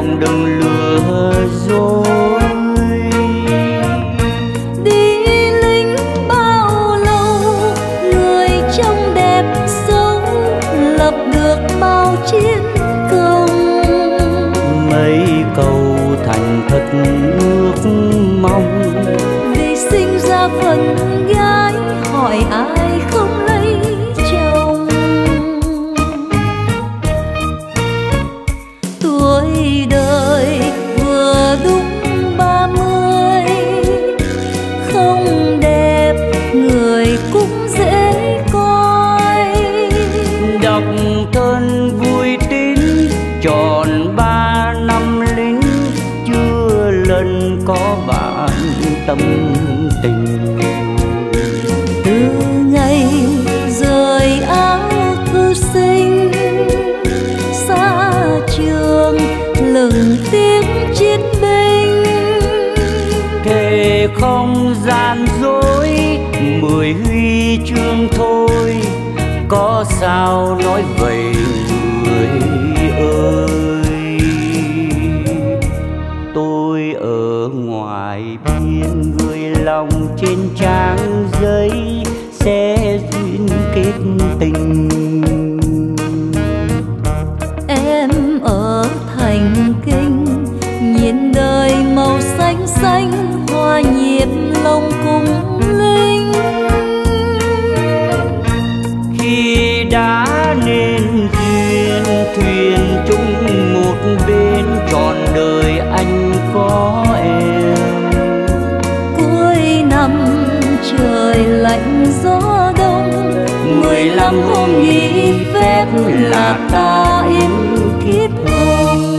lòng đừng lừa dối biết là ta yếm thiết hồn.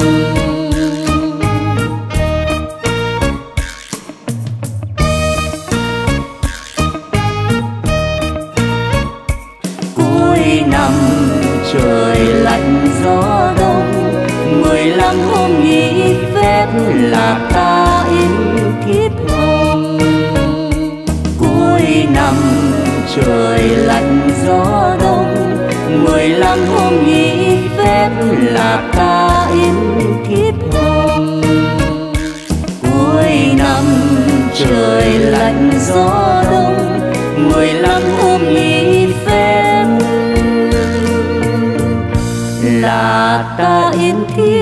Cuối năm trời lạnh gió đông, mười lăm hôm nghỉ phép là ta yếm thiết hồn. Cuối năm trời là ta yến thiếp hồng cuối năm trời lạnh gió đông, mười lăm hôm nghỉ phép. Là ta yến thiếp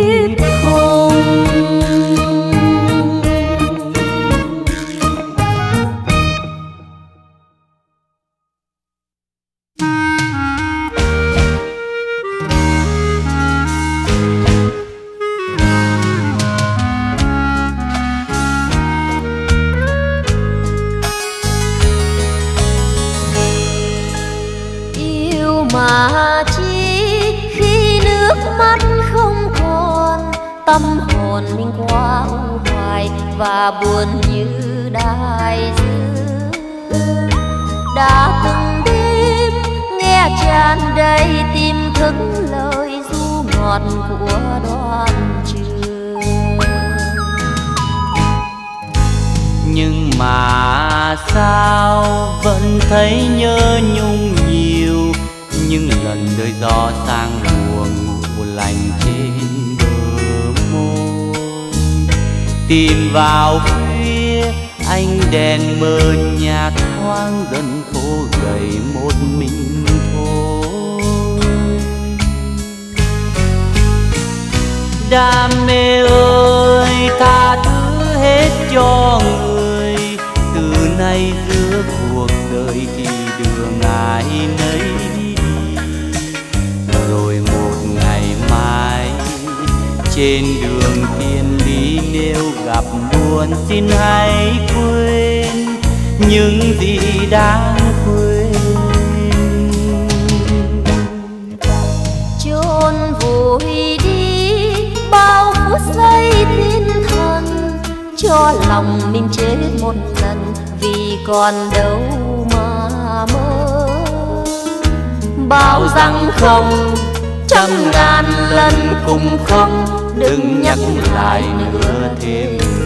thức lời du ngọt của đoàn trường. Nhưng mà sao vẫn thấy nhớ nhung nhiều? Nhưng lần đời gió sang buồn ngủ lành trên bờ môi. Tìm vào khuya anh đèn mờ nhạt thoáng dần khô gầy một đam mê ơi, tha thứ hết cho người. Từ nay giữa cuộc đời thì đường ai nấy đi. Rồi một ngày mai, trên đường thiên lý nếu gặp buồn xin hãy quên những gì đã cho lòng mình chết một lần, vì còn đâu mà mơ. Bao rằng không, trăm ngàn lần cũng không, đừng nhắc lại nữa thêm.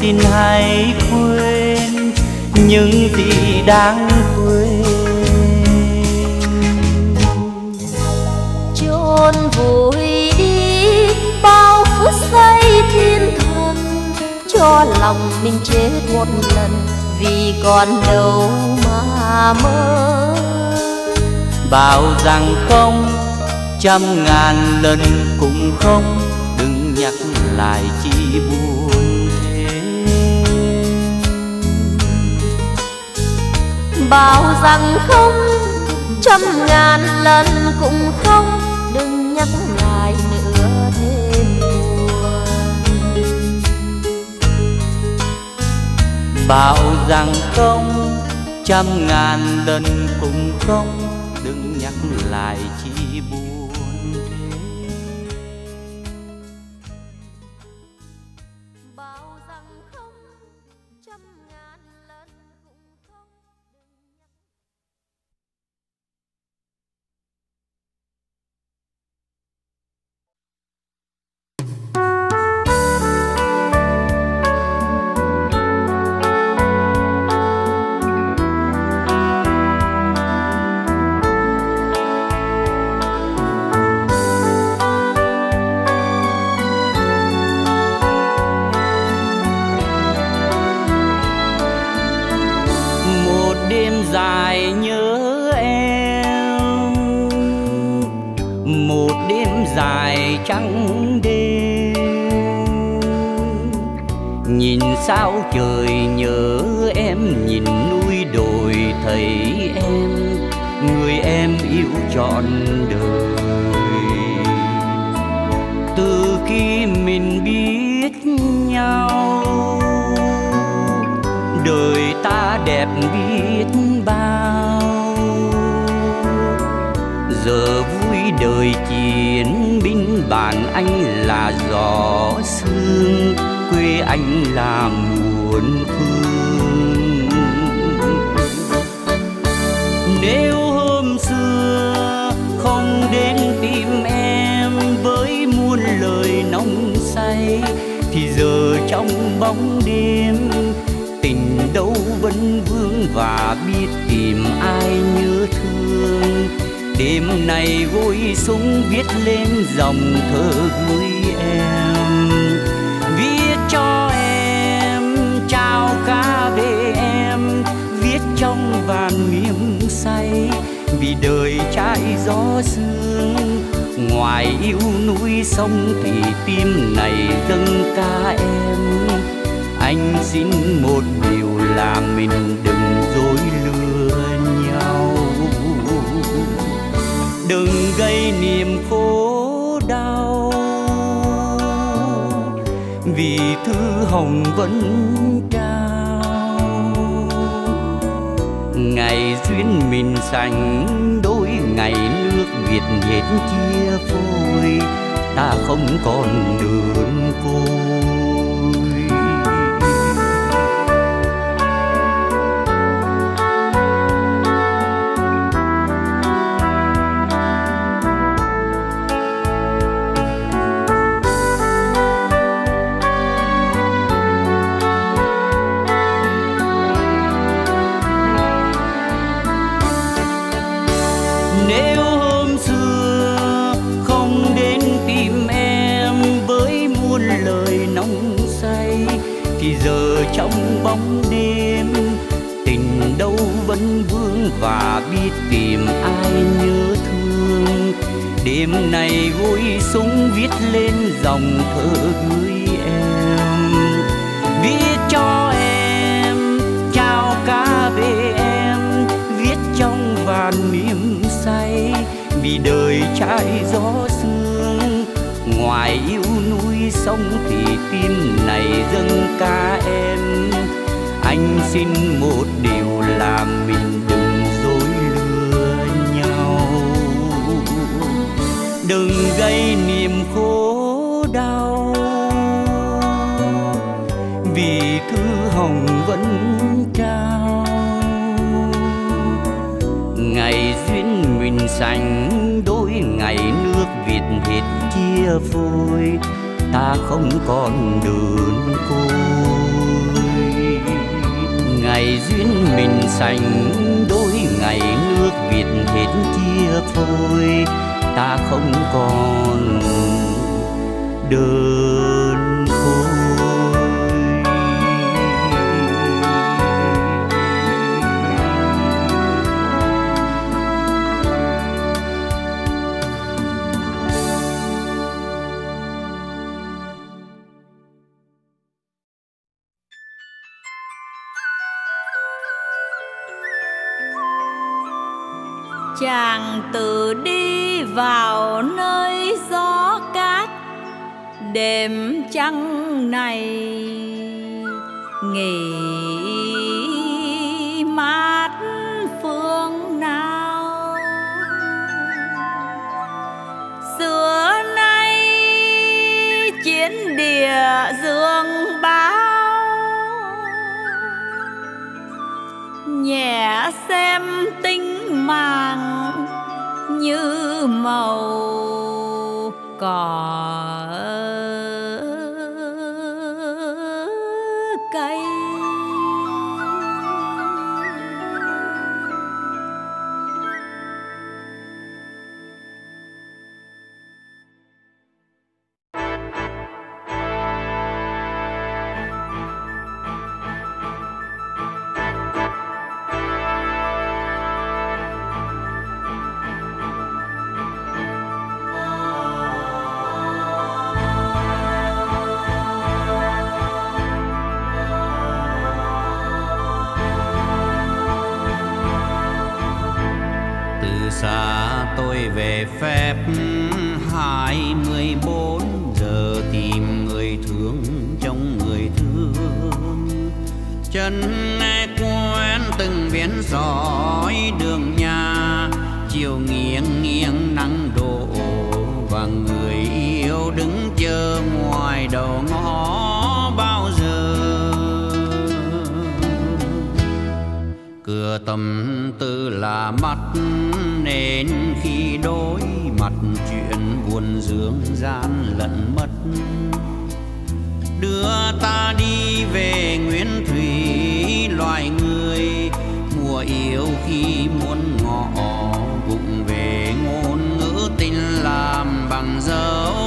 Xin hãy quên những gì đáng quên. Chôn vùi đi bao phút giây thiên thần cho lòng mình chết một lần vì còn đâu mà mơ. Bảo rằng không trăm ngàn lần cũng không đừng nhắc lại chi buồn bảo rằng không. Trăm ngàn lần cũng không. Đừng nhắc lại nữa thêm. Buồn bảo rằng không. Trăm ngàn lần cũng không. Đừng nhắc lại chia phôi ta không còn đường côi trong bóng đêm. Tình đâu vẫn vương và biết tìm ai nhớ thương. Đêm này vui súng viết lên dòng thơ gửi em. Viết cho em chào ca về em. Viết trong vàn niềm say, vì đời trái gió sương. Ngoài yêu núi sống thì tim này dâng ca em. Anh xin một điều là mình đừng dối lừa nhau. Đừng gây niềm khổ đau. Vì thư hồng vẫn trao. Ngày duyên mình sành đôi, ngày nước việt hết chia phôi ta không còn đường côi. Ngày duyên mình sành, đôi ngày nước việt hết chia phôi. Ta không còn đơn về phép hai mươi bốn giờ tìm người thương trong người thương. Chân nghe quen từng biến sỏi đường nhà, chiều nghiêng nghiêng nắng đổ và người yêu đứng chờ ngoài đầu ngõ bao giờ. Cửa tâm tư là mắt nên đối mặt chuyện buồn dương gian lận mất. Đưa ta đi về Nguyễn thủy, loài người mùa yêu khi muốn ngọ bụng về ngôn ngữ tình làm bằng dấu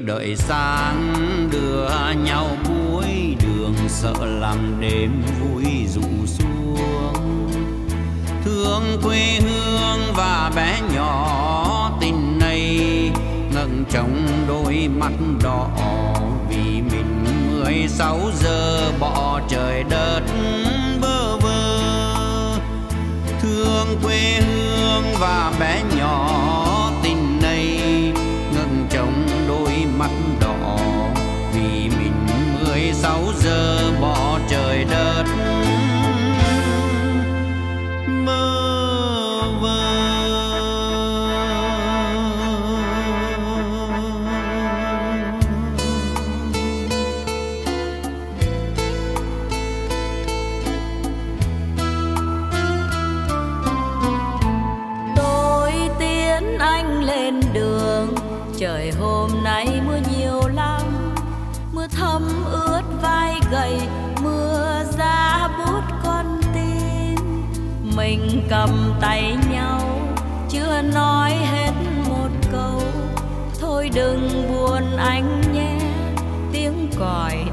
đợi sáng đưa nhau cuối đường, sợ làm đêm vui rụ xuống. Thương quê hương và bé nhỏ tình này, ngẩng trong đôi mắt đỏ vì mình mười sáu giờ bỏ trời đất bơ vơ. Thương quê hương và bé nhỏ sáu giờ bỏ trời đất. cầm tay nhau, chưa nói hết một câu. Thôi đừng buồn anh nhé, tiếng còi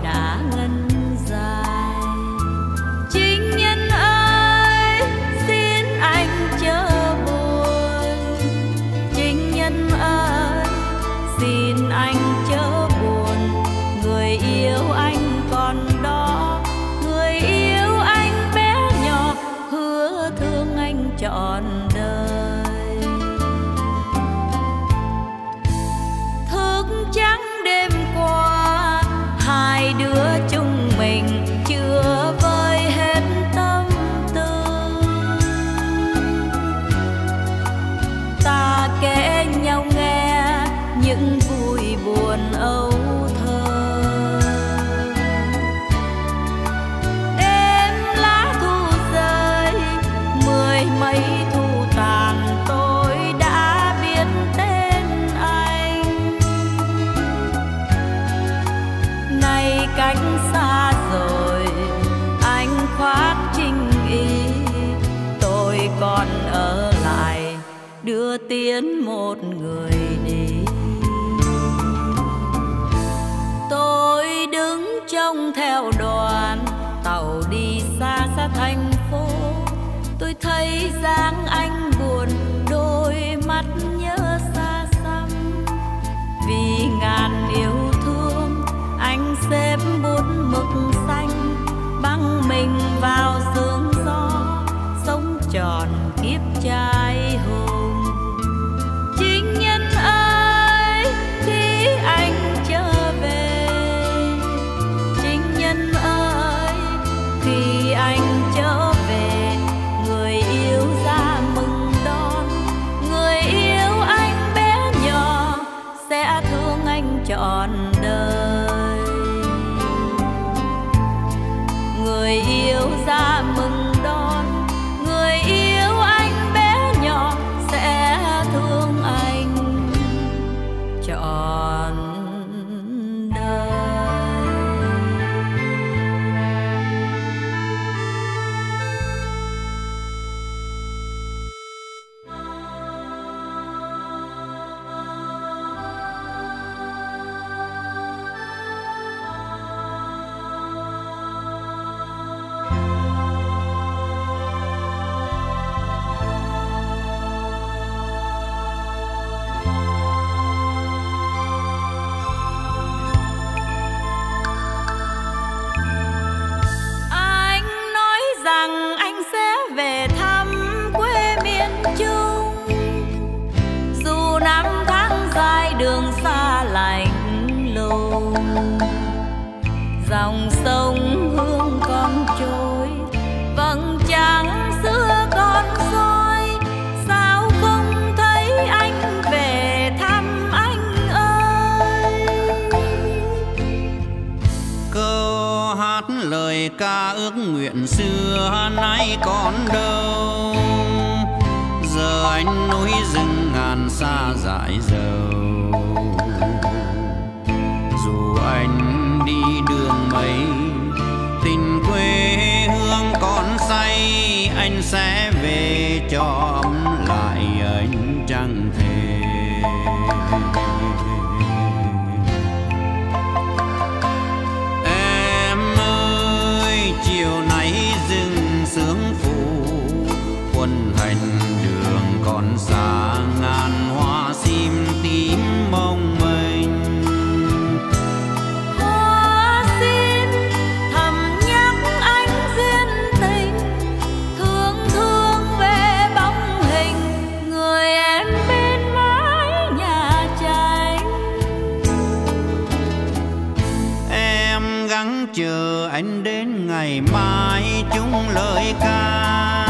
lời ca.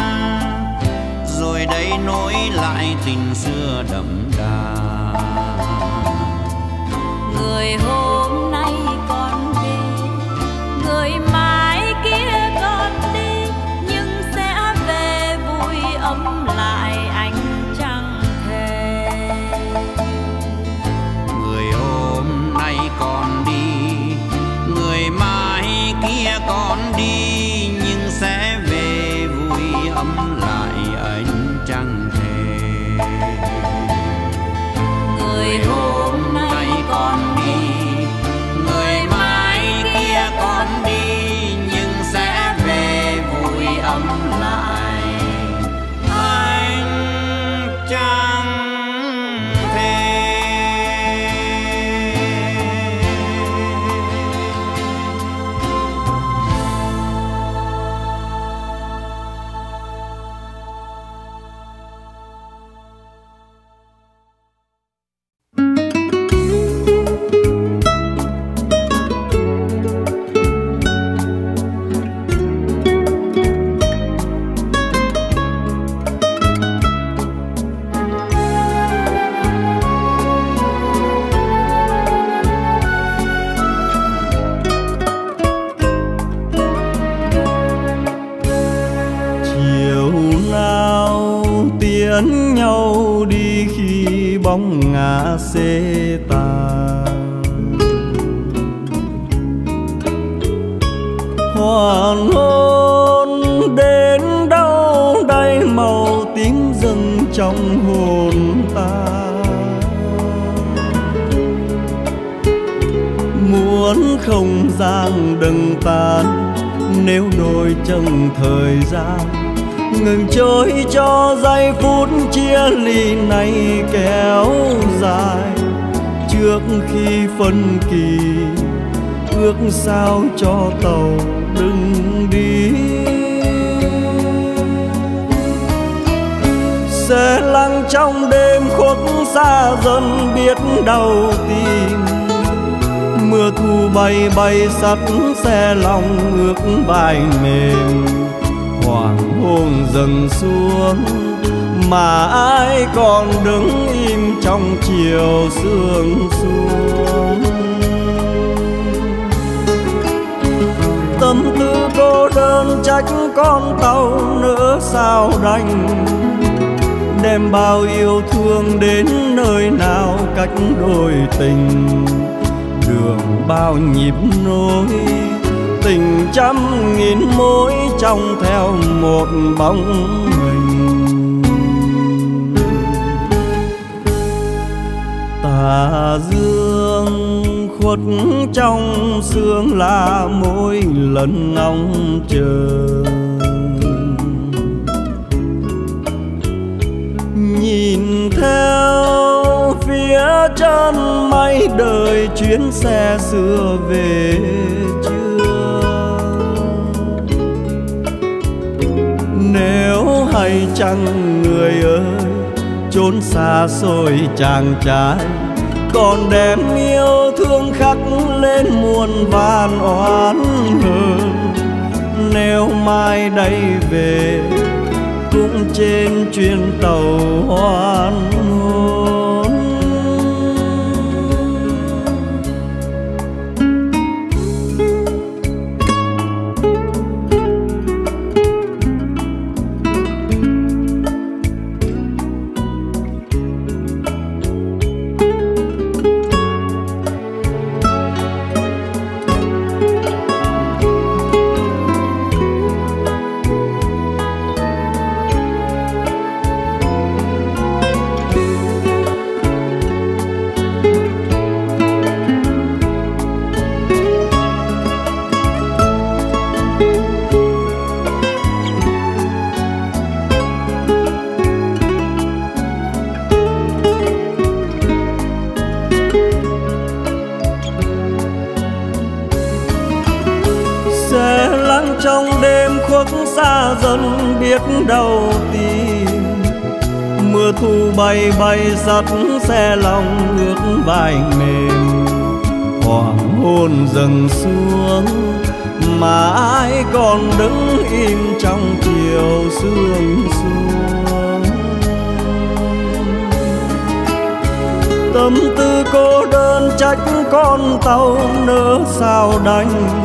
Rồi đây nối lại tình xưa đậm đà. Người hôn gian đừng tan nếu đôi chân thời gian, ngừng trôi cho giây phút chia ly này kéo dài. Trước khi phân kỳ, ước sao cho tàu đừng đi. Sẽ lăng trong đêm khuất xa dần biết đau tim mưa thu bay bay sắt xe lòng ước vai mềm. Hoàng hôn dần xuống, mà ai còn đứng im trong chiều sương xuống. Tâm tư cô đơn trách con tàu nữa sao đành? Đem bao yêu thương đến nơi nào cách đôi tình? Đường bao nhịp nối, tình trăm nghìn mối trong theo một bóng mình. Tà dương khuất trong sương là mỗi lần ngóng chờ. Nhìn theo chân mấy đời chuyến xe xưa về chưa nếu hay chăng người ơi, chốn xa xôi chàng trai, còn đem yêu thương khắc lên muôn vàn oán hờn. Nếu mai đây về, cũng trên chuyến tàu hoan hôn dân biết đâu tìm. Mưa thu bay bay sắt xe lòng ước vai mềm. Hoàng hôn dần xuống, mà ai còn đứng im trong chiều sương xuống. Tâm tư cô đơn trách con tàu nỡ sao đành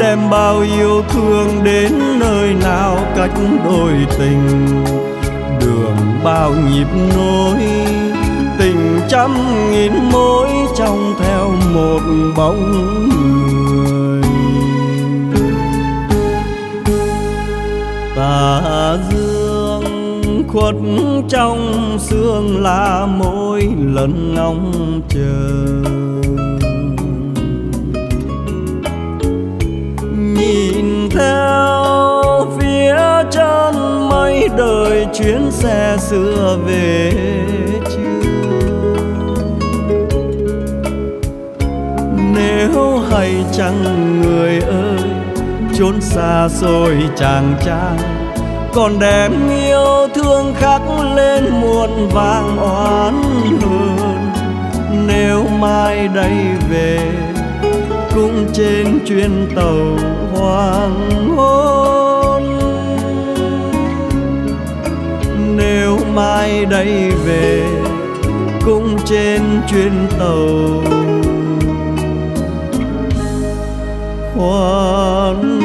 đem bao yêu thương đến nơi nào cách đôi tình. Đường bao nhịp nối, tình trăm nghìn mối trong theo một bóng người. Tà dương khuất trong sương là mỗi lần ngóng chờ. Đời chuyến xe xưa về chưa? Nếu hay chăng người ơi, chốn xa xôi chàng trai, còn đem yêu thương khắc lên muôn vàng oán hờn. Nếu mai đây về, cũng trên chuyến tàu hoàng hôn. Mai đây về cũng trên chuyến tàu. Hoàng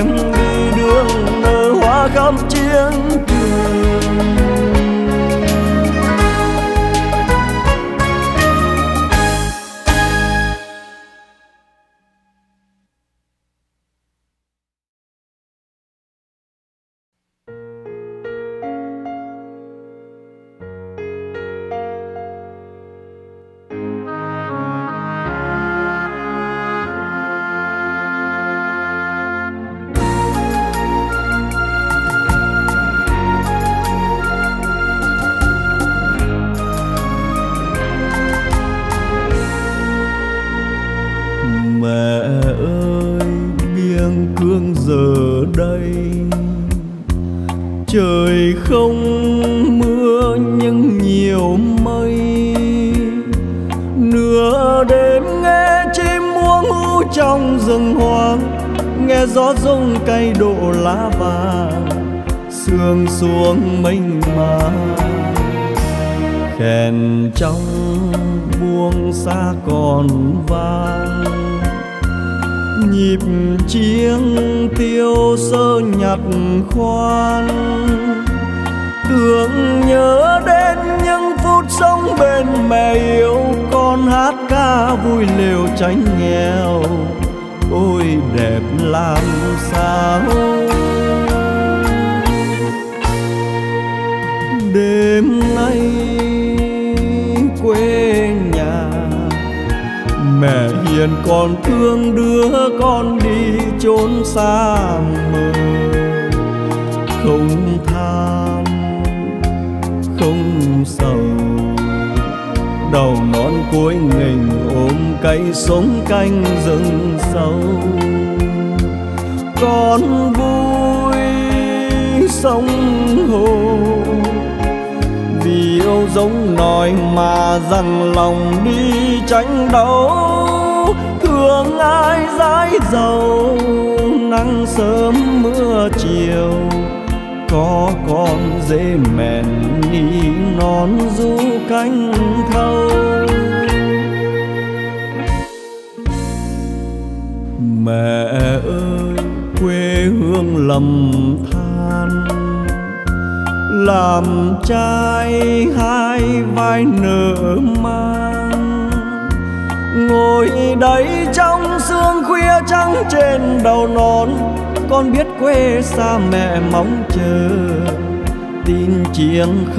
em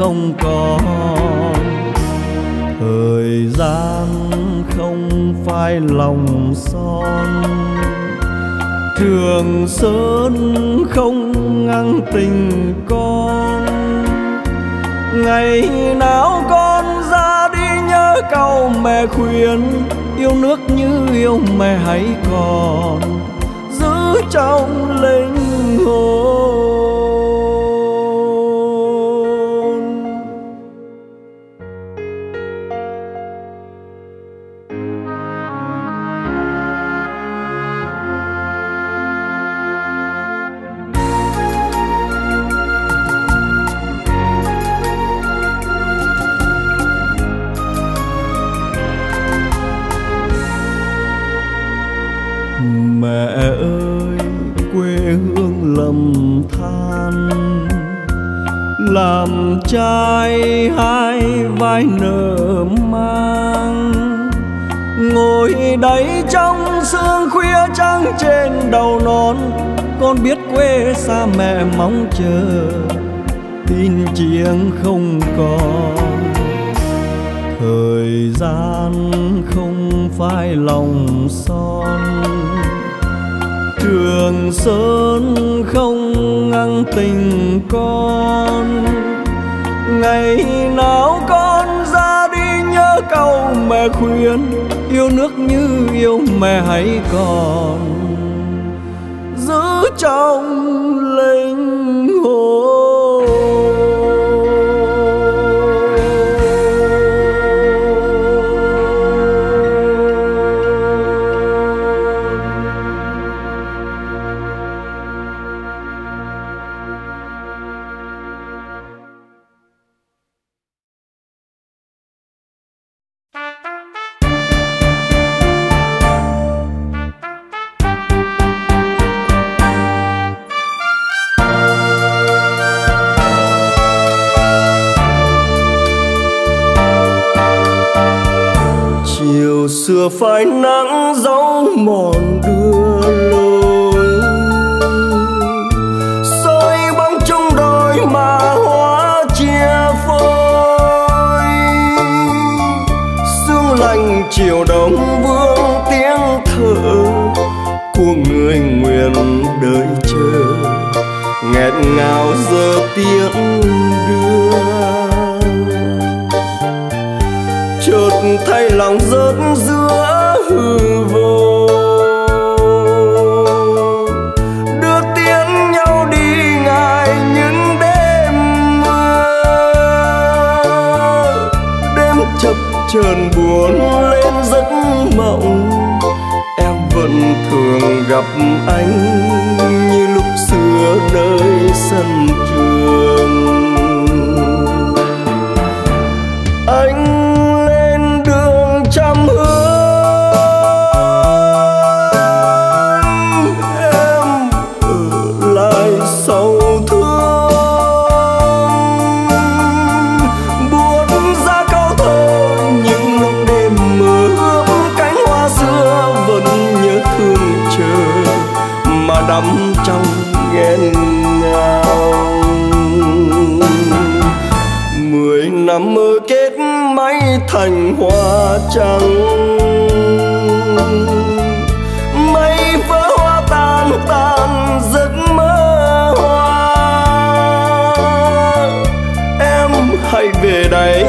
không còn. Thời gian không phải lòng son. Trường sơn không ngăn tình con. Ngày nào con ra đi nhớ câu mẹ khuyên, yêu nước như yêu mẹ hãy còn. chờ tin chiến không còn. Thời gian không phải lòng son. Trường sơn không ngăn tình con. Ngày nào con ra đi nhớ câu mẹ khuyên, yêu nước như yêu mẹ hãy còn. hãy về đây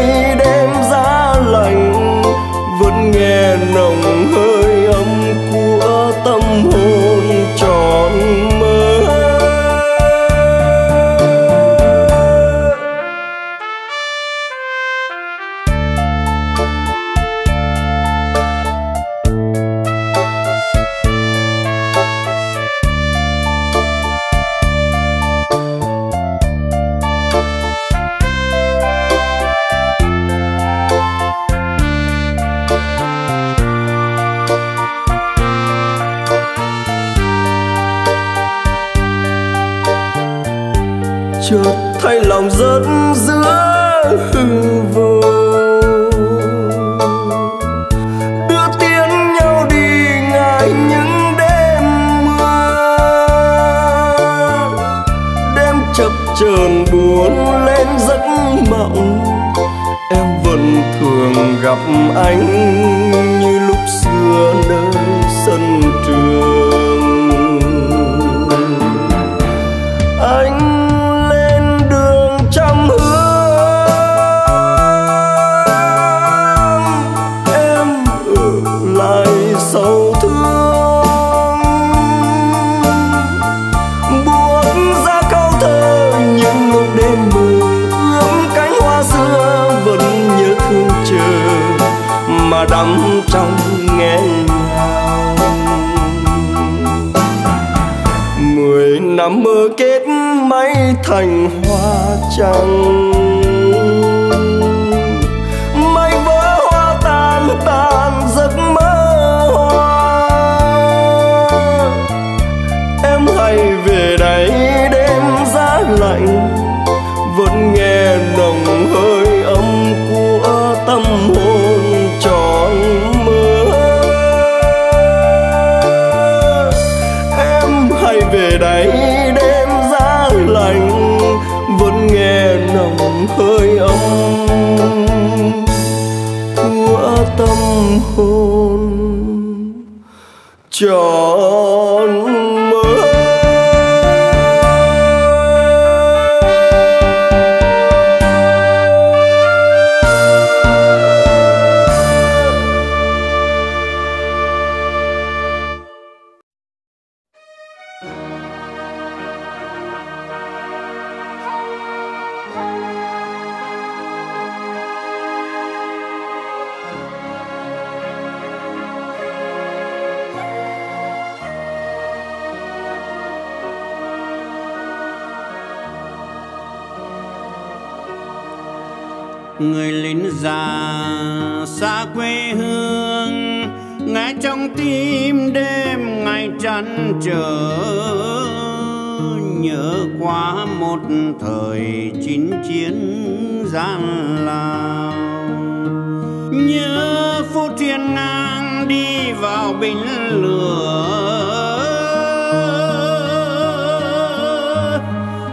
vào bình lửa.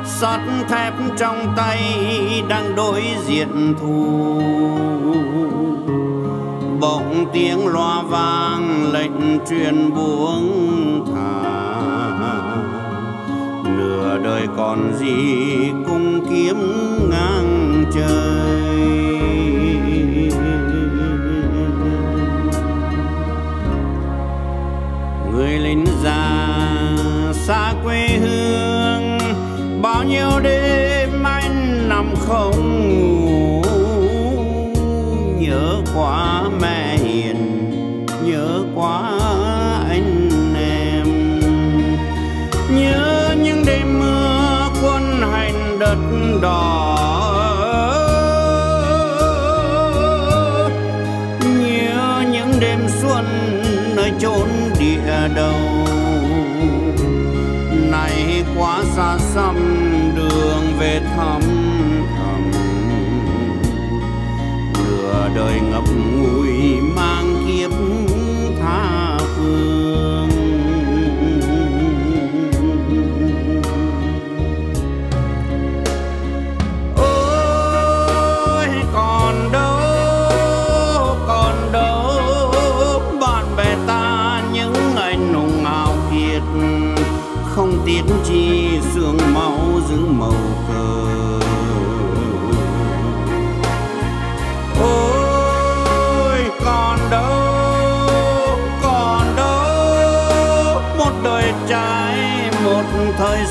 Sắt thép trong tay đang đối diện thù bỗng tiếng loa vang lệnh truyền buông thả. Nửa đời còn gì cung kiếm ngang trời. xa quê hương bao nhiêu đêm anh nằm không ngủ nhớ quá.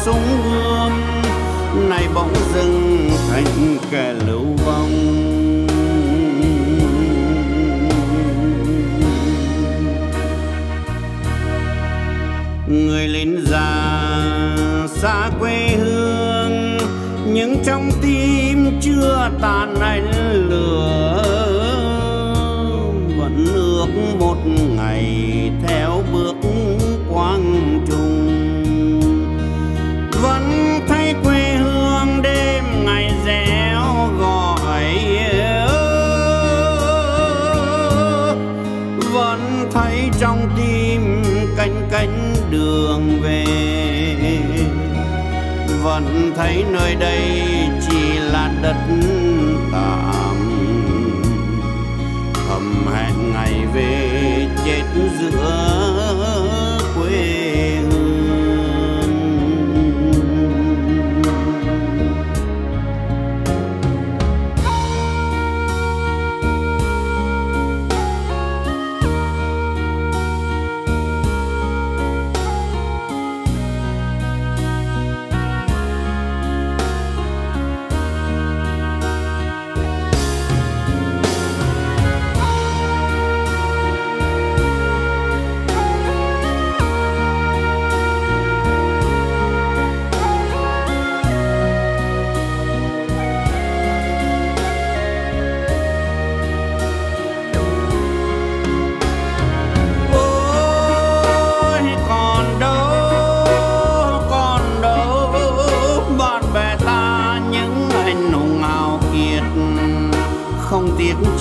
súng gươm nay bỗng dưng thành kẻ lưu vong. Người lính già xa quê hương, nhưng trong tim chưa tàn ảnh nơi đây chỉ là đất tạm thầm hẹn ngày về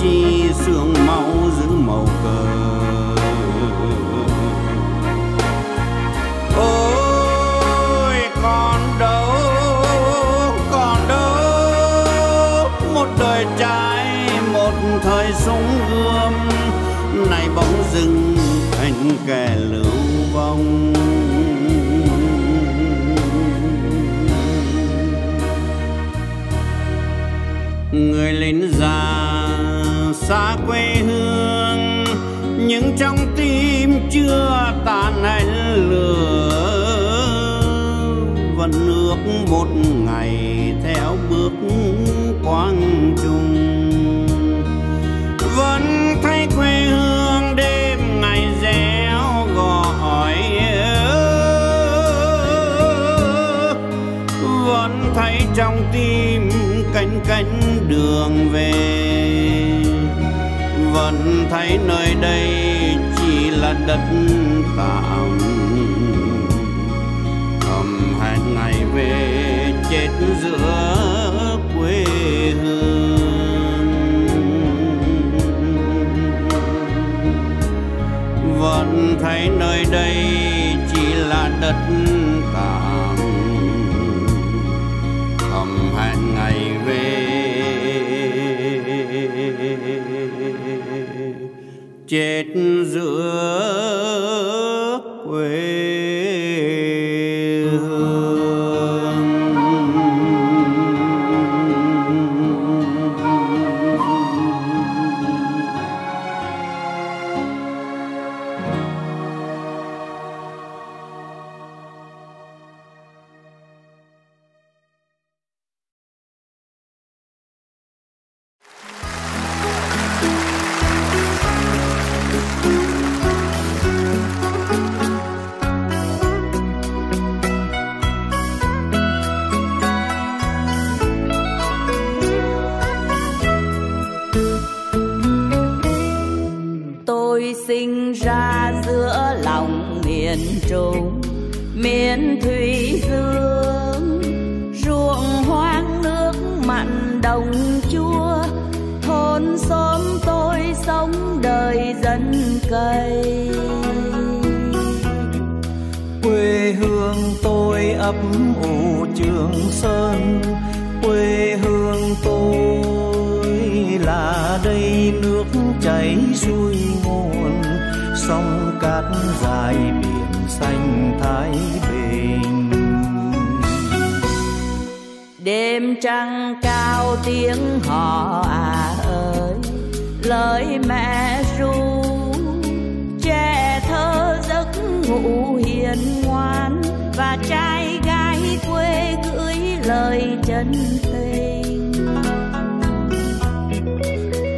chi sương máu giữ màu cờ. Ôi, còn đâu còn đâu, một đời trai, một thời súng gươm, nay bóng rừng thành kẻ lưu vong. Người lính già xa quê hương, nhưng trong tim chưa tàn ánh lửa. Vẫn ước một ngày theo bước quang trung vẫn thấy quê hương đêm ngày réo gọi. Vẫn thấy trong tim cánh cánh đường về thấy nơi đây chỉ là đất tạm. Thầm hẹn ngày về chết giữa quê hương. Vẫn thấy nơi đây chỉ là đất chết hiền ngoan và trai gái quê gửi lời chân tình.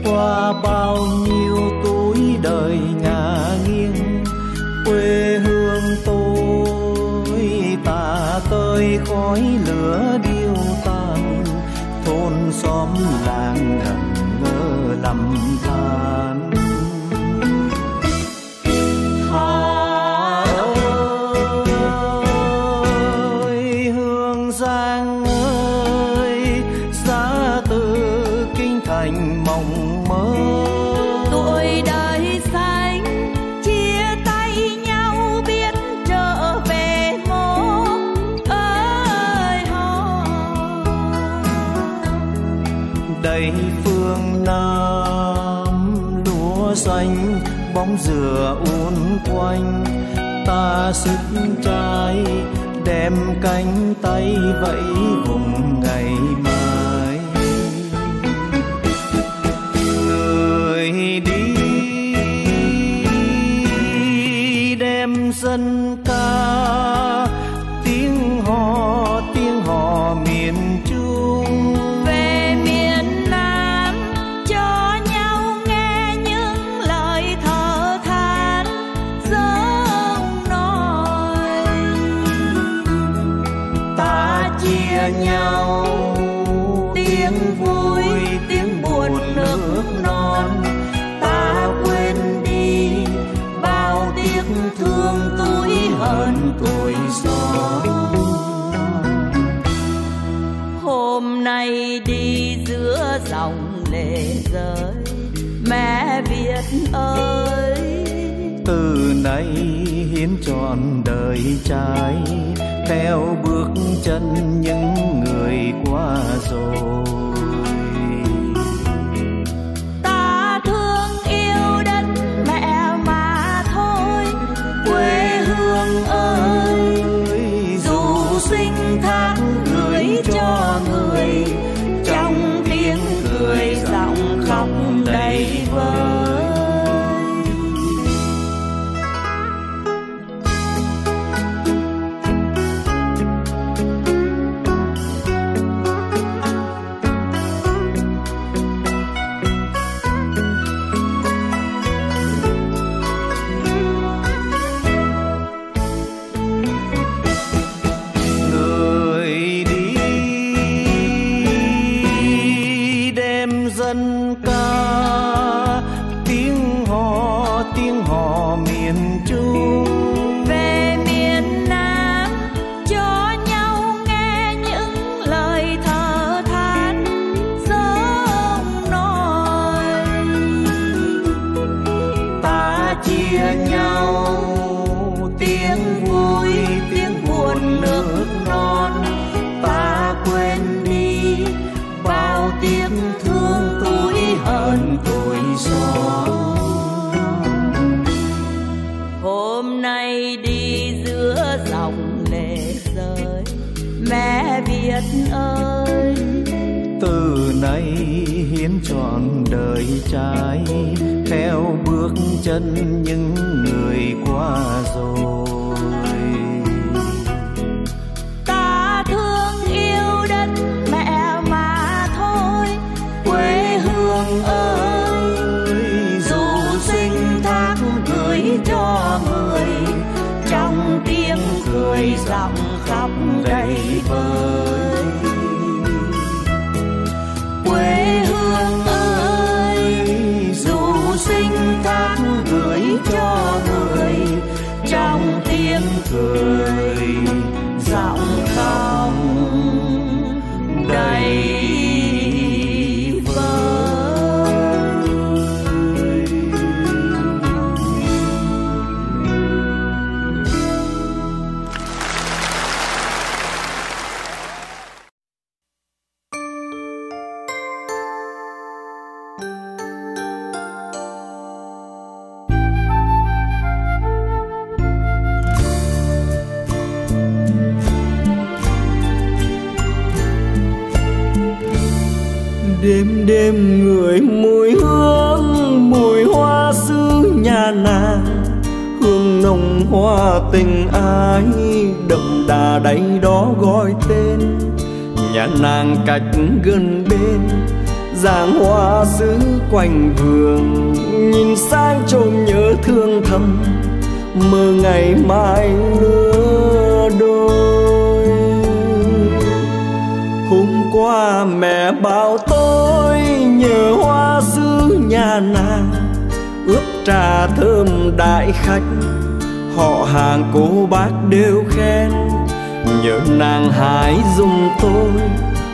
Qua bao nhiêu tuổi đời ngả nghiêng, quê hương tôi tà tơi khói lửa điêu tàn, thôn xóm làng sức trai đem cánh tay vẫy trọn đời trai theo bước chân những người qua rồi. Bước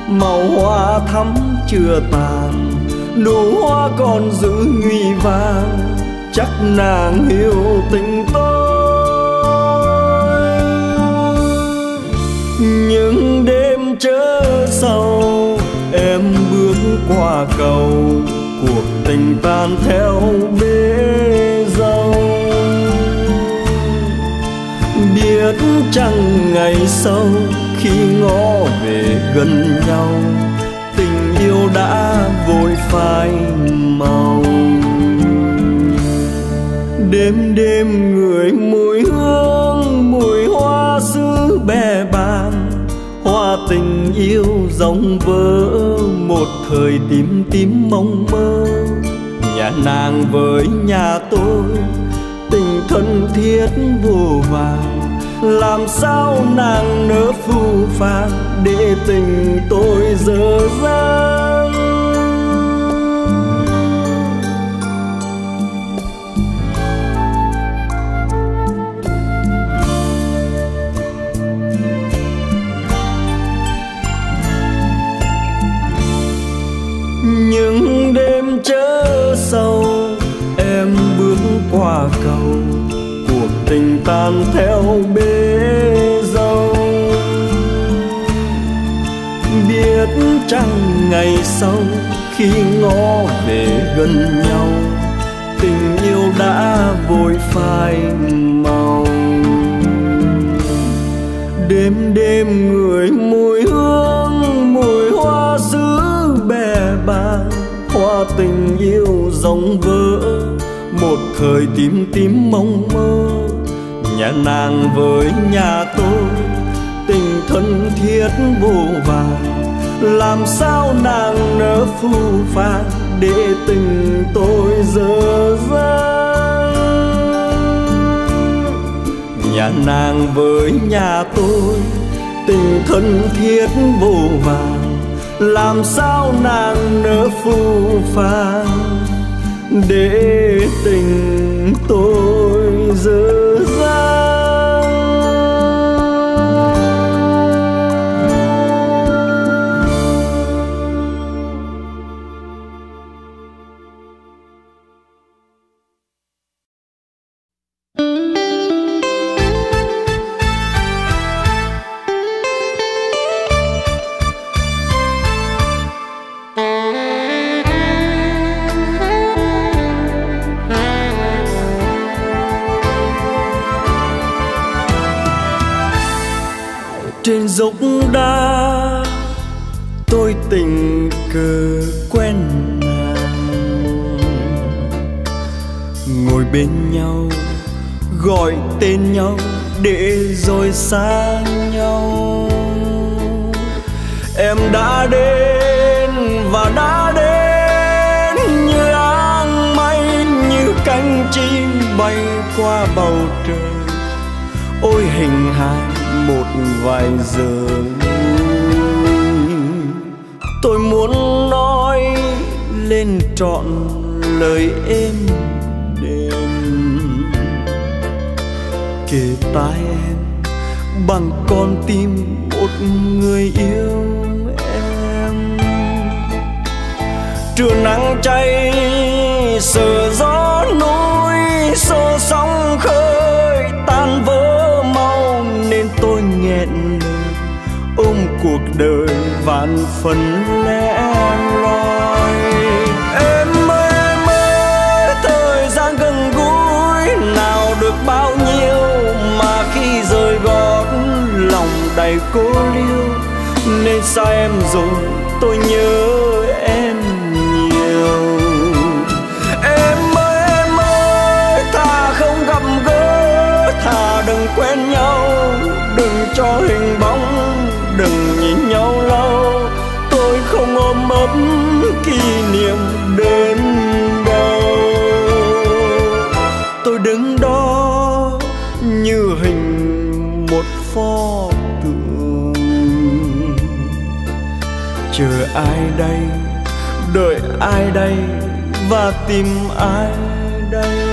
màu hoa thắm chưa tàn, nụ hoa còn giữ nguy vàng chắc nàng hiểu tình tôi. Những đêm chớ sầu em bước qua cầu. Cuộc tình tan theo bế dâu. Biết chăng ngày sau khi ngó về gần nhau tình yêu đã vội phai màu. Đêm đêm người mùi hương mùi hoa xứ bè bàn, hoa tình yêu rộng vỡ một thời tím tím mong mơ. Nhà nàng với nhà tôi tình thân thiết vô vàng làm sao nàng nỡ phù phàng để tình tôi dở dang. Những đêm chớ sâu em bước qua cầu, cuộc tình tan theo bên ngày sau khi ngó về gần nhau, tình yêu đã vội phai màu. Đêm đêm người mùi hương, mùi hoa xứ bè ba hoa tình yêu rộng vỡ. Một thời tím tím mong mơ, nhà nàng với nhà tôi, tình thân thiết vô vàng làm sao nàng nỡ phu phàng để tình tôi dở dang nhà nàng với nhà tôi, tình thân thiết vô vàng làm sao nàng nỡ phu phàng để tình tôi dở qua bầu trời, ôi hình hài một vài giờ tôi muốn nói lên trọn lời êm đềm. Kề tai em bằng con tim một người yêu em. Trưa nắng cháy, sờ gió khơi tan vỡ mau nên tôi nghẹn lời ôm cuộc đời vạn phần lẻ loi. Em ơi em ơi thời gian gần gũi, nào được bao nhiêu mà khi rời gót lòng đầy cô liêu. Nên sao em rồi? Tôi nhớ nhau. Đừng cho hình bóng, đừng nhìn nhau lâu. Tôi không ôm ấp kỷ niệm đến đâu. Tôi đứng đó như hình một pho tượng. Chờ ai đây? Đợi ai đây? Và tìm ai đây?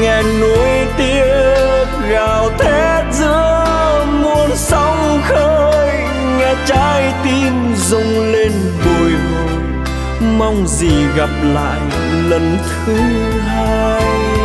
Nghe núi tiếc gào thét giữa muôn sóng khơi, nghe trái tim rung lên bồi hồi. Mong gì gặp lại lần thứ hai.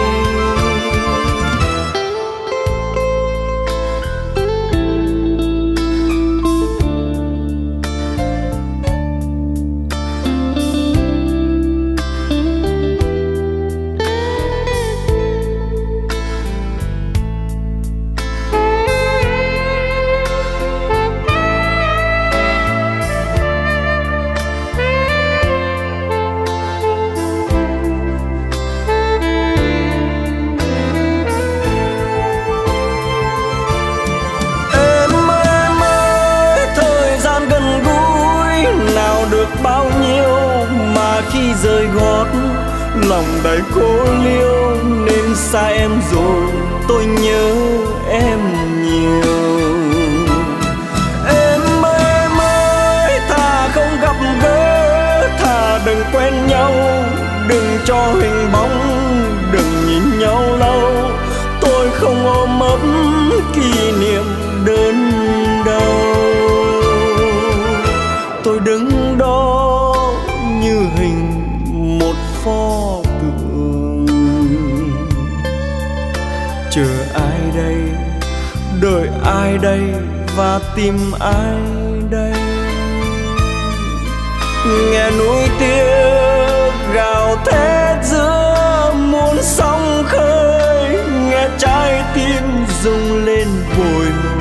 Tìm ai đây? Nghe núi tiếc gào thét giữa muôn sóng khơi. Nghe trái tim rung lên bồi hồi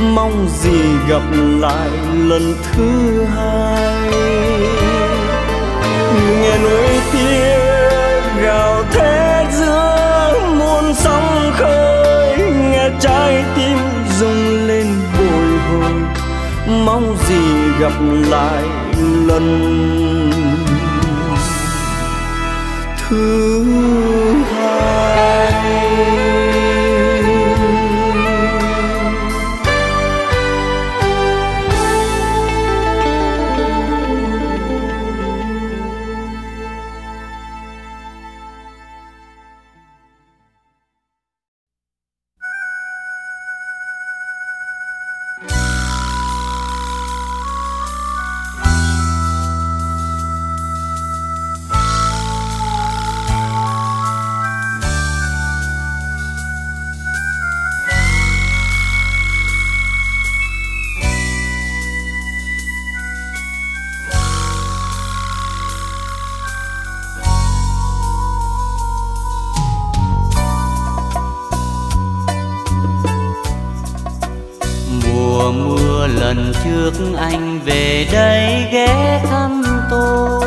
mong gì gặp lại lần thứ hai. Nghe núi tiếc gào thét giữa muôn sóng khơi. Nghe trái tim mong gì gặp lại lần. Thứ lần trước anh về đây ghé thăm tôi.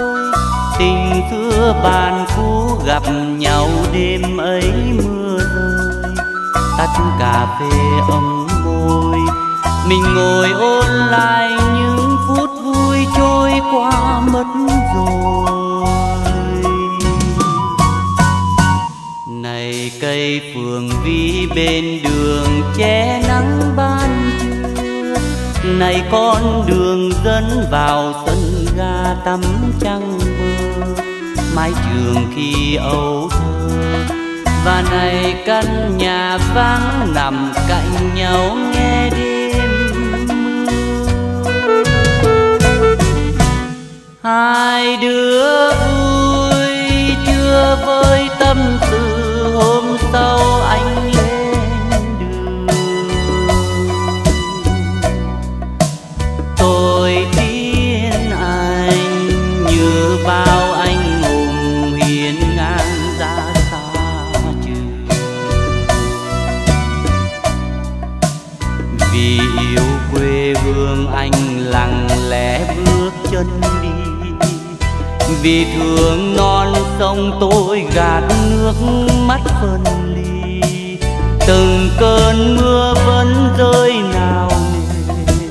Tình xưa bàn cũ gặp nhau đêm ấy mưa rơi. Tắt cà phê ấm môi, mình ngồi ôn lại những phút vui trôi qua mất rồi. Này cây phường vi bên đường che nắng ban này con đường dẫn vào sân ga tắm trăng mơ mái trường khi âu thơ, và này căn nhà vắng nằm cạnh nhau nghe đêm mưa. Hai đứa vui chưa với tâm vì thương non sông tôi gạt nước mắt phân ly. Từng cơn mưa vẫn rơi nào nề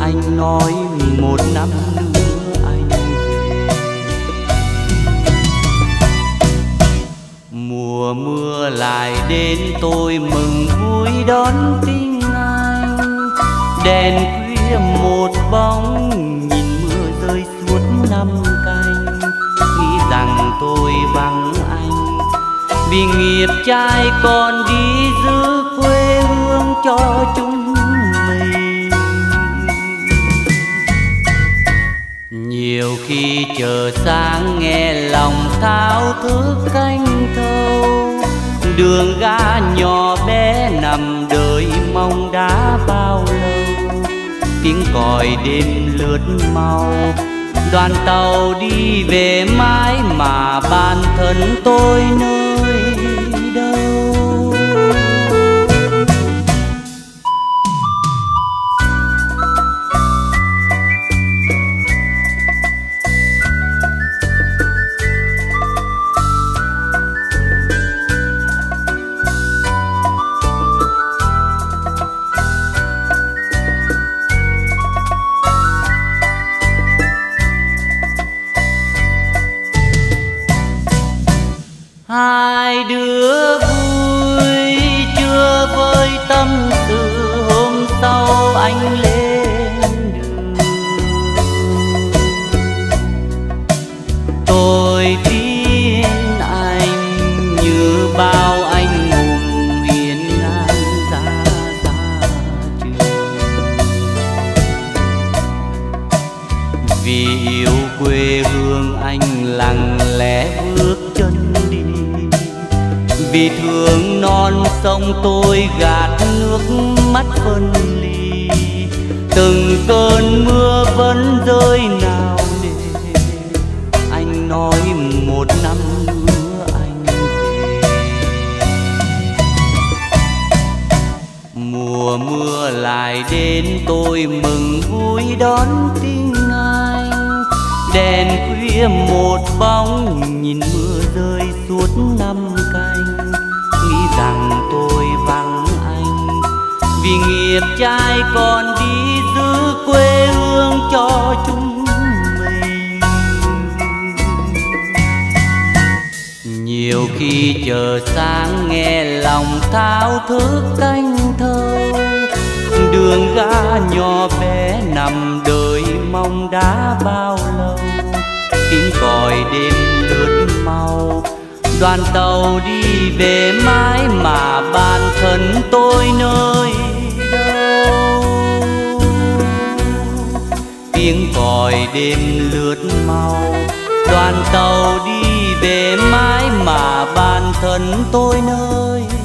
anh nói một năm nữa anh về. Mùa mưa lại đến tôi mừng vui đón tin anh. Đèn khuya một bóng vì nghiệp trai còn đi giữ quê hương cho chúng mình. Nhiều khi chờ sáng nghe lòng thao thức canh thâu, đường ga nhỏ bé nằm đợi mong đã bao lâu. Tiếng còi đêm lướt mau, đoàn tàu đi về mãi mà bản thân tôi nơi vì thương non sông tôi gạt nước mắt phân ly. Từng cơn mưa vẫn rơi nào nề. Anh nói một năm nữa anh về. Mùa mưa lại đến, tôi mừng vui đón tin anh. Đèn khuya một bóng, nhìn mưa rơi suốt năm vì nghiệp trai còn đi giữ quê hương cho chúng mình. Nhiều khi chờ sáng nghe lòng thao thức canh thơ, đường ga nhỏ bé nằm đợi mong đã bao lâu. Tiếng còi đêm lướt mau, đoàn tàu đi về mãi mà bản thân tôi nơi còi đêm lướt mau. Đoàn tàu đi về mãi mà bản thân tôi nơi.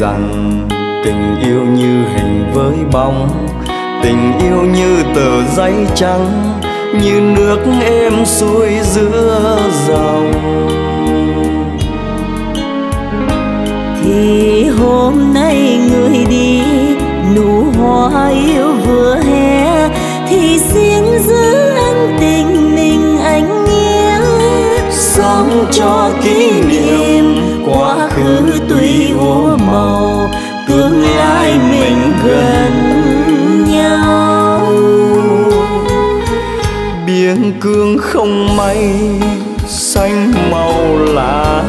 Rằng tình yêu như hình với bóng tình yêu như tờ giấy trắng như nước êm xuôi giữa dòng. Thì hôm nay người đi nụ hoa yêu vừa hé thì xin giữ ân tình mình anh nhé. Sống cho kỷ niệm quá khứ tuy úa màu tương lai mình gần nhau. Biếng cương không mây xanh màu lá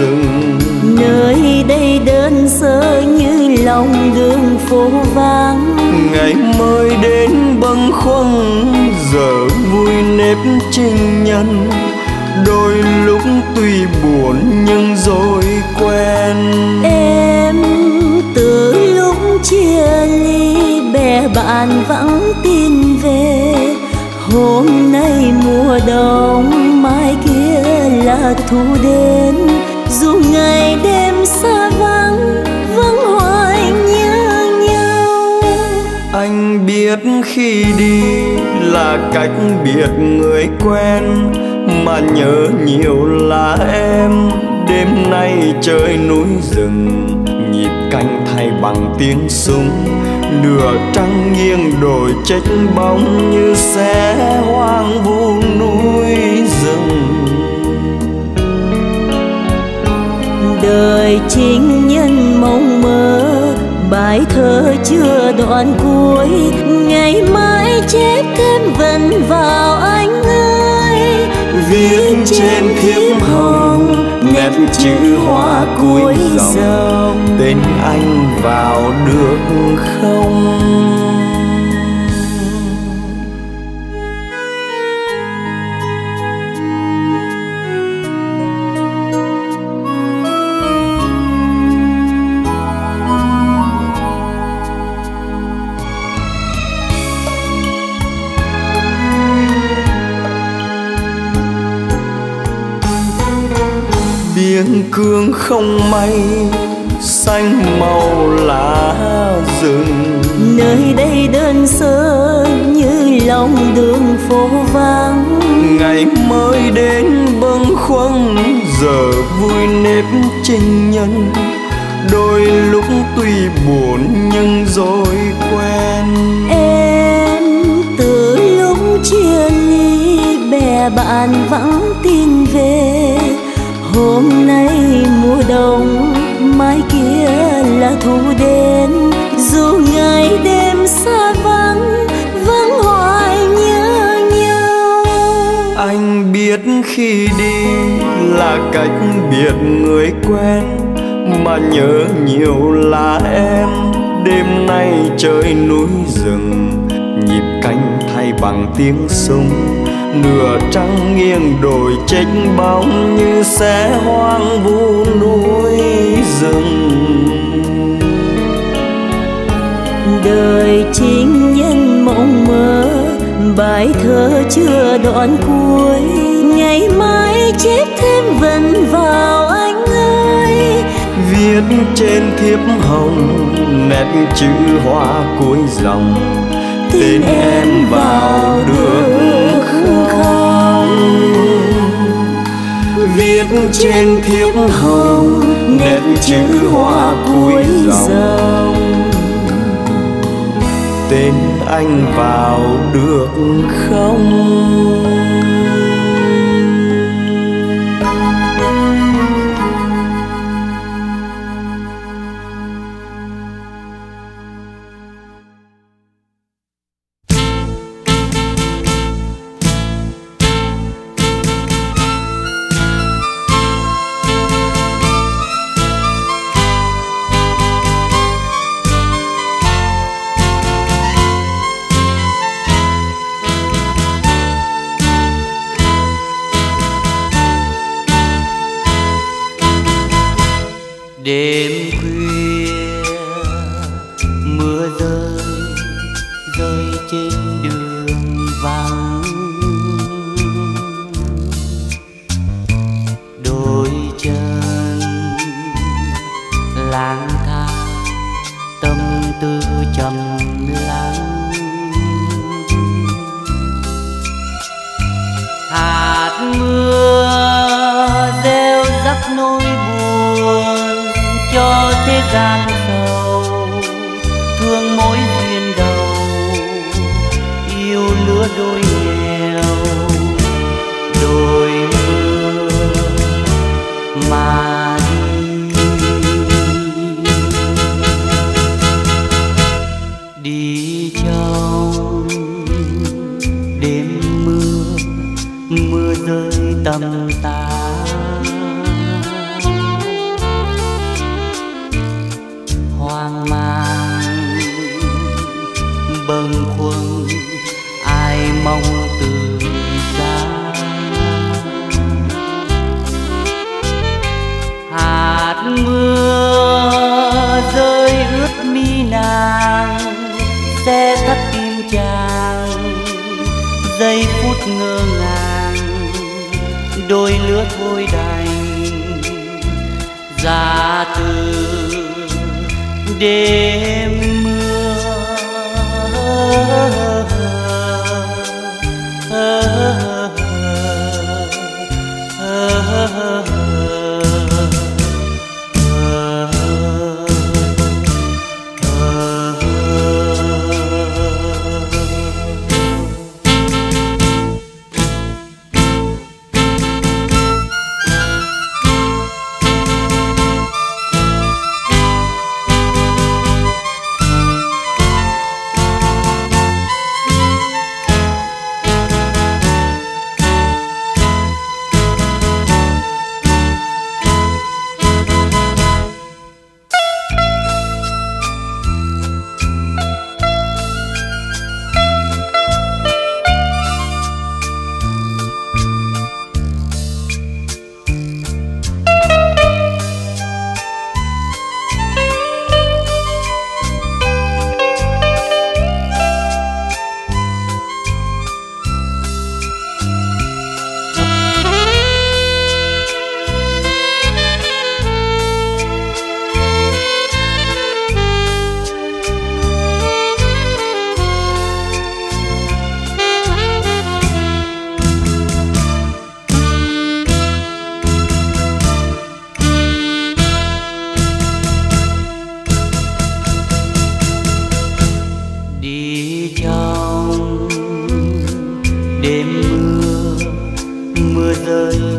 rừng. Nơi đây đơn sơ như lòng đường phố vắng. Ngày mới đến bâng khuâng giờ vui nếp trinh nhân đôi lúc tuy buồn nhưng rồi quen. Em từ lúc chia ly bè bạn vắng tin về. Hôm nay mùa đông mai kia là thu đến. Dù ngày đêm xa vắng vẫn hoài nhớ nhau. Anh biết khi đi là cách biệt người quen mà nhớ nhiều là em. Đêm nay trời núi rừng, nhịp canh thay bằng tiếng súng. Nửa trăng nghiêng đồi trách bóng như xe hoang vu núi rừng. Đời chính nhân mong mơ, bài thơ chưa đoạn cuối. Ngày mai chép thêm vần vào anh viết trên thiếp hồng nét chữ hoa cuối dòng. tên anh vào được không biếng cương không mây xanh màu lá rừng. Nơi đây đơn sơ như lòng đường phố vắng. Ngày mới đến bâng khuâng giờ vui nếp trinh nhân. Đôi lúc tuy buồn nhưng rồi quen. Em từ lúc chia ly bè bạn vắng tin về đông mai kia là thu đến dù ngày đêm xa vắng vẫn hoài nhớ nhau. Anh biết khi đi là cách biệt người quen, mà nhớ nhiều là em. Đêm nay trời núi rừng, nhịp canh thay bằng tiếng súng nửa trăng nghiêng đổi trách bóng như xe hoang vu núi rừng. Đời chính nhân mộng mơ bài thơ chưa đoạn cuối. Ngày mai chép thêm vần vào anh ơi. Viết trên thiếp hồng nét chữ hoa cuối dòng. Tên em vào được không viết trên thiếp hồng nét chữ hoa cuối dòng. Tên anh vào được không?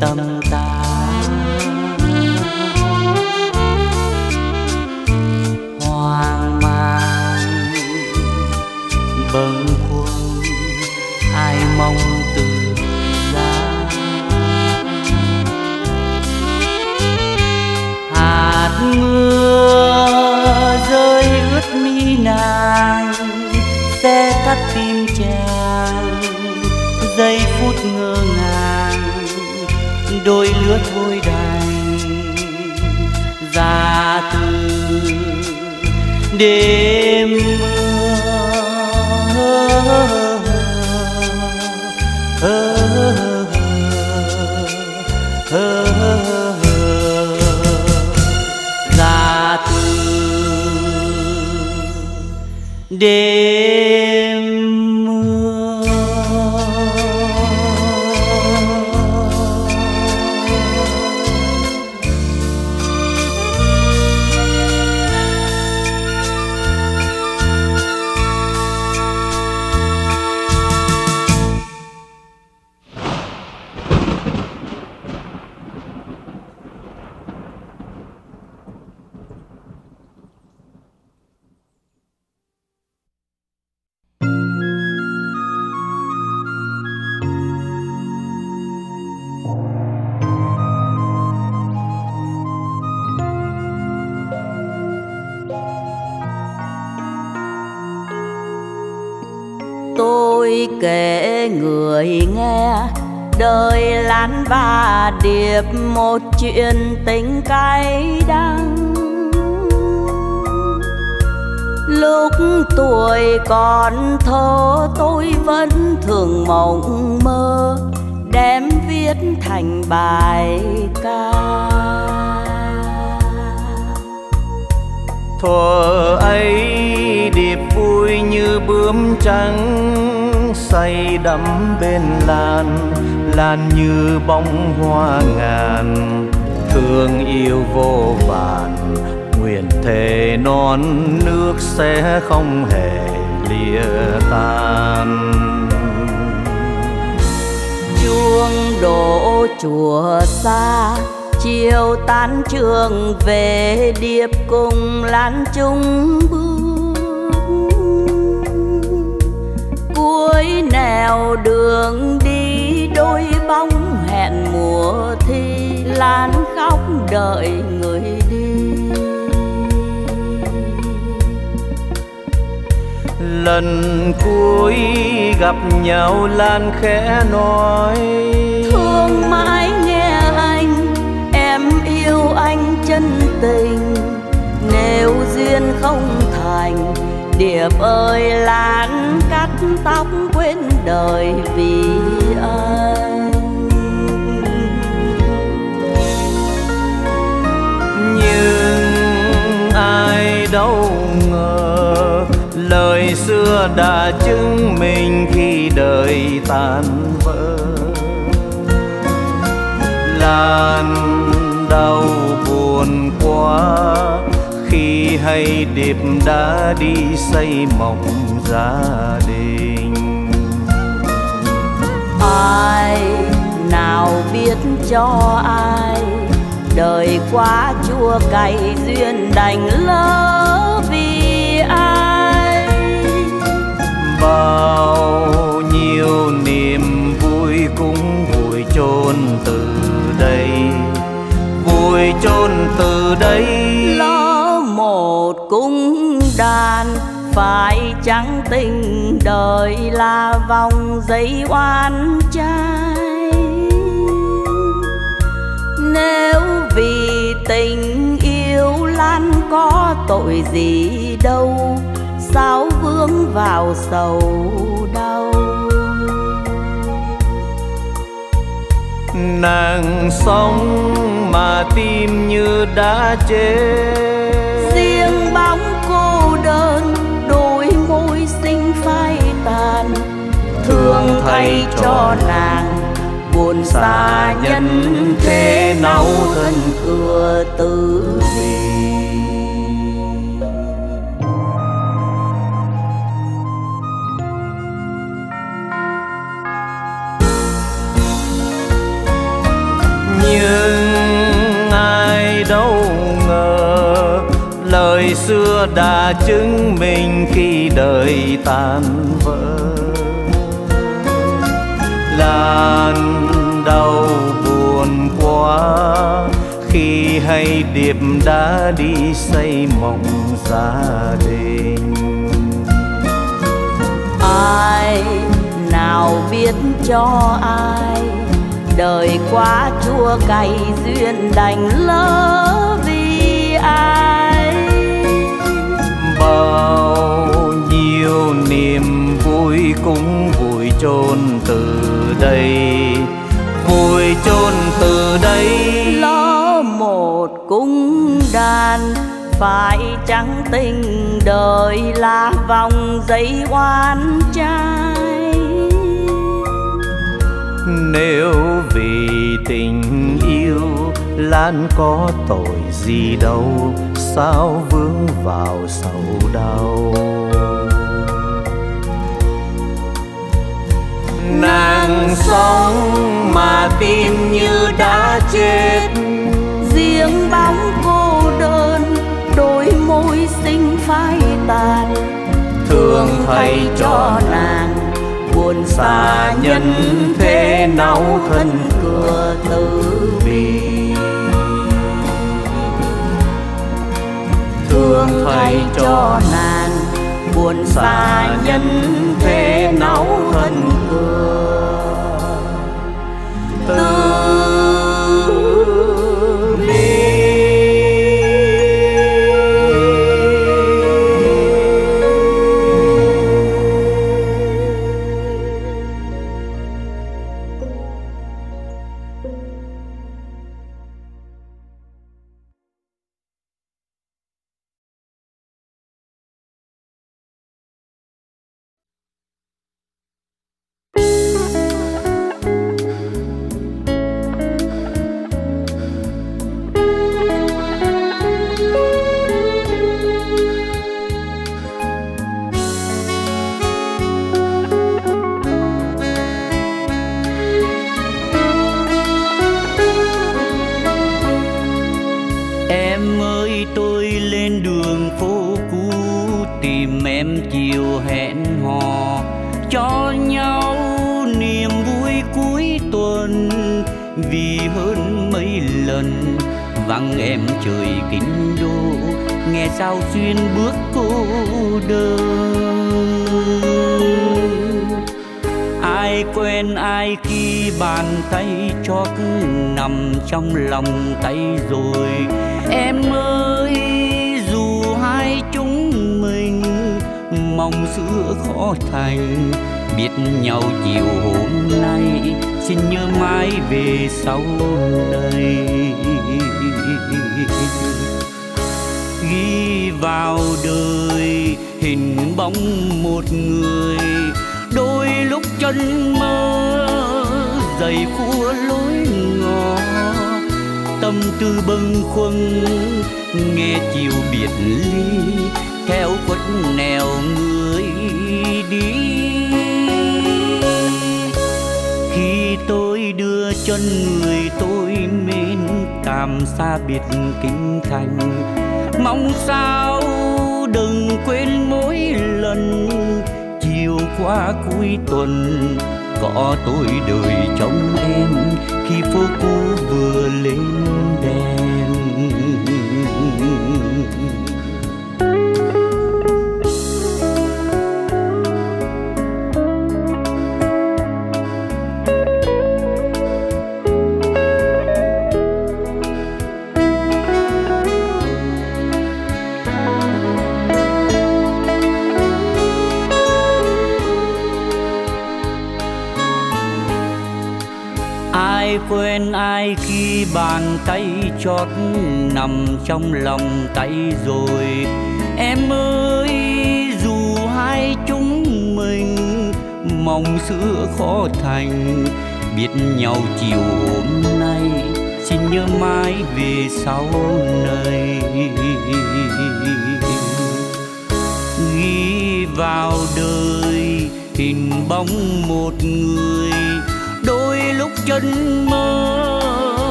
tâm. hiệp một chuyện tình cay đắng. Lúc tuổi còn thơ tôi vẫn thường mộng mơ, Đem viết thành bài ca. Thuở ấy điệp vui như bướm trắng, Say đắm bên làn lan như bóng hoa ngàn. Thương yêu vô vàn, nguyện thề non nước sẽ không hề lìa tan. Chuông đổ chùa xa, chiều tan trường về điệp cùng lan chung bước. Cuối nẻo đường đi đôi bóng hẹn mùa thi lan khóc đợi người đi. Lần cuối gặp nhau lan khẽ nói thương mãi nghe anh em yêu anh chân tình. Nếu duyên không thành điệp ơi lan cắt tóc quên đời vì anh. Nhưng ai đâu ngờ lời xưa đã chứng minh khi đời tan vỡ. Lan đau buồn quá, khi hay điệp đã đi xây mộng gia đình ai nào biết cho ai. Đời quá chua cay duyên đành lỡ vì ai. Bao nhiêu niềm vui cũng vùi chôn từ đây. Vùi chôn từ đây. Lỡ một cung đàn phải chẳng tình đời là vòng dây oan trai nếu vì tình yêu lan có tội gì đâu, sao vướng vào sầu đau? Nàng sống mà tim như đã chết. Thương thay cho nàng. Buồn xa nhân thế nấu thân cửa tử vi nhưng ai đâu ngờ lời xưa đã chứng minh khi đời tan vỡ lan đau buồn quá. Khi hay điệp đã đi xây mộng gia đình. Ai nào biết cho ai? Đời quá chua cay duyên đành lỡ vì ai? Bao nhiêu niềm vui cũng vùi chôn từ đây vùi chôn từ đây. Lỡ một cung đàn phải chẳng tình đời là vòng dây oan trai. Nếu vì tình yêu lan có tội gì đâu sao vướng vào sầu đau nàng sống mà tim như đã chết. Riêng bóng cô đơn, đôi môi xinh phai tàn. Thương thay cho nàng, buồn xa nhân thế nấu thân cửa tử vì thương thay cho nàng buồn xa nhân thế náu thân cửa tử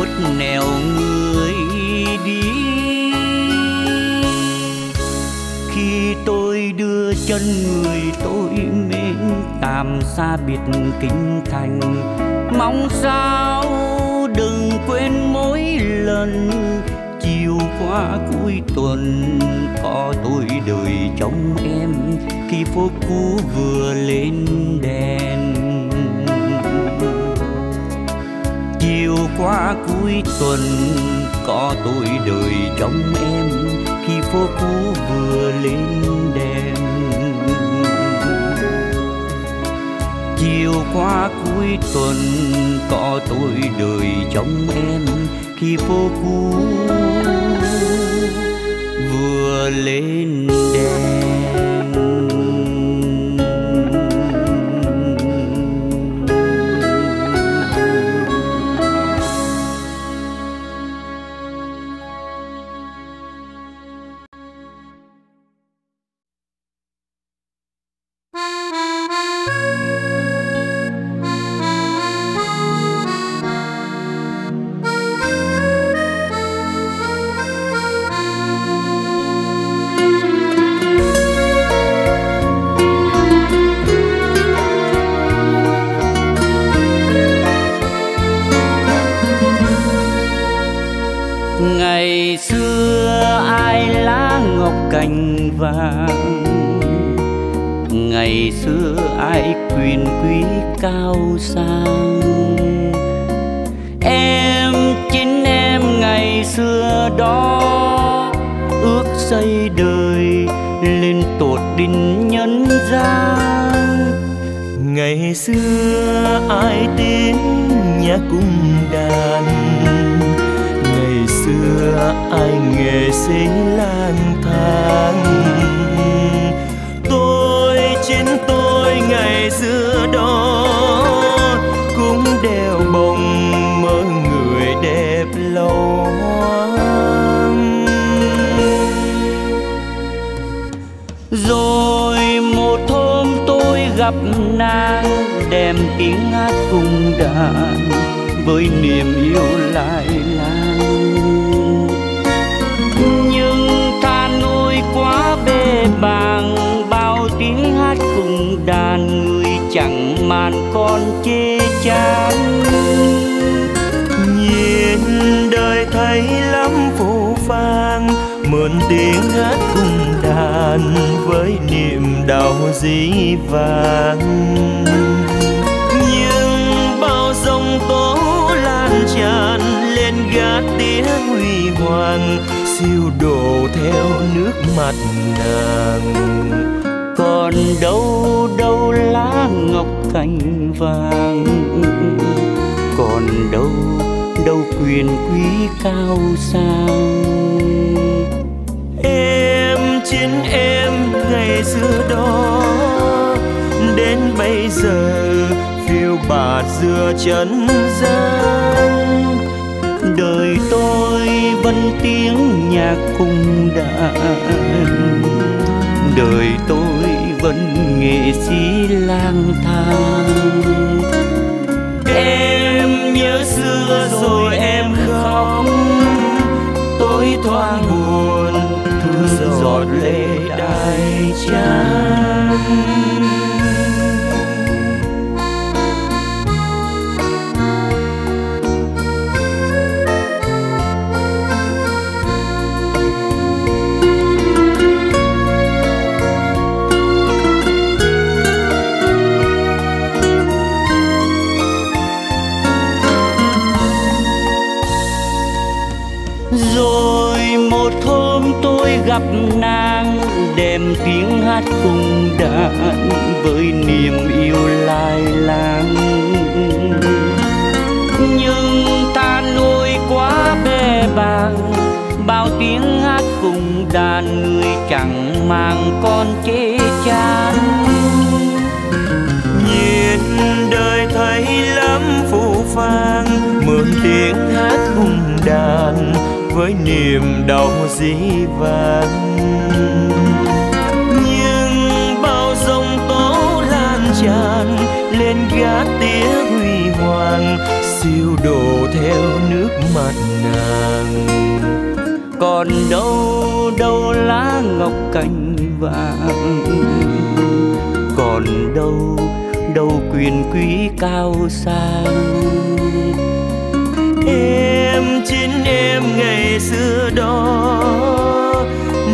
khuất nẻo người đi. Khi tôi đưa chân người tôi mến, tạm xa biệt kinh thành. Mong sao đừng quên mỗi lần chiều qua cuối tuần. Có tôi đợi trong em, khi phố cũ vừa lên đèn. qua cuối tuần, có tôi đời trong em, khi phố cũ vừa lên đèn. Chiều qua cuối tuần, có tôi đời trong em, khi phố cũ vừa lên đèn. Giờ, phiêu bạt giữa chân gian. Đời tôi vẫn tiếng nhạc cung đàn. Đời tôi vẫn nghệ sĩ lang thang. Em nhớ xưa rồi em khóc. Tôi thoáng buồn, thương giọt lệ đài chan gặp nàng, đem tiếng hát cùng đàn với niềm yêu lai lang. Nhưng ta nuôi quá bê bàng, bao tiếng hát cùng đàn người chẳng mang con chê chán. Nhìn đời thấy lắm phù phang mượn tiếng hát cùng đàn với niềm đau dĩ vãng. Nhưng bao dòng tố lan tràn lên gác tía huy hoàng, siêu đổ theo nước mặt nàng. Còn đâu đâu lá ngọc cành vàng. Còn đâu đâu quyền quý cao sang. Em em ngày xưa đó,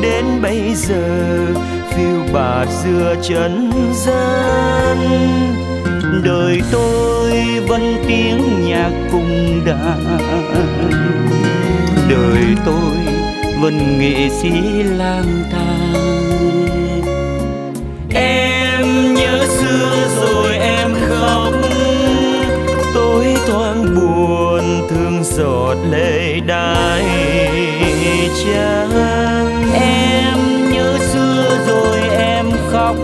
đến bây giờ, phiêu bạt giữa trần gian. Đời tôi vẫn tiếng nhạc cùng đàn. Đời tôi vẫn nghệ sĩ lang thang. Giọt lệ đai chan em nhớ xưa rồi em khóc,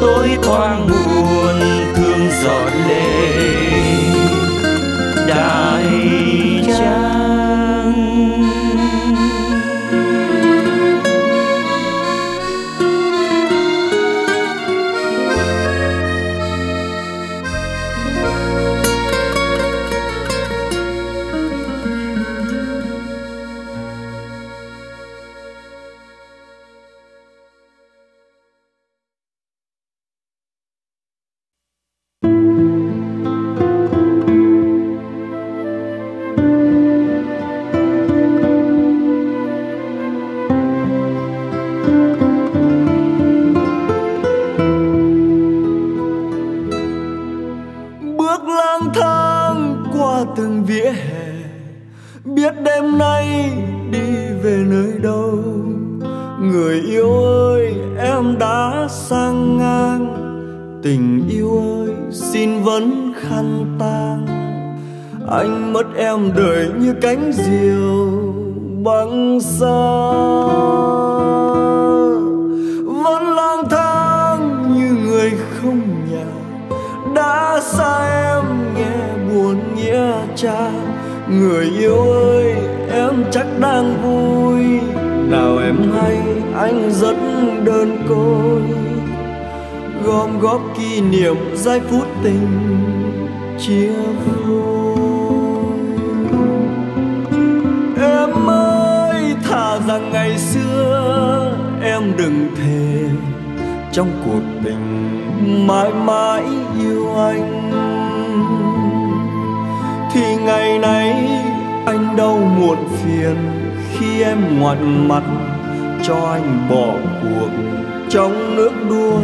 tôi thoáng buồn thương giọt lệ. Nay đi về nơi đâu? Người yêu ơi, em đã sang ngang. Tình yêu ơi, xin vẫn khăn tang. Anh mất em đời như cánh diều băng xa. Vẫn lang thang như người không nhà. Đã xa em nghe buồn nghĩa cha. Người yêu ơi em chắc đang vui. Nào em hay, anh rất đơn côi. Gom góp kỷ niệm giây phút tình chia vui. Em ơi thả rằng ngày xưa em đừng thề trong cuộc tình mãi mãi yêu anh. Thì ngày nay anh đâu muộn phiền khi em ngoặt mặt cho anh bỏ cuộc trong nước đua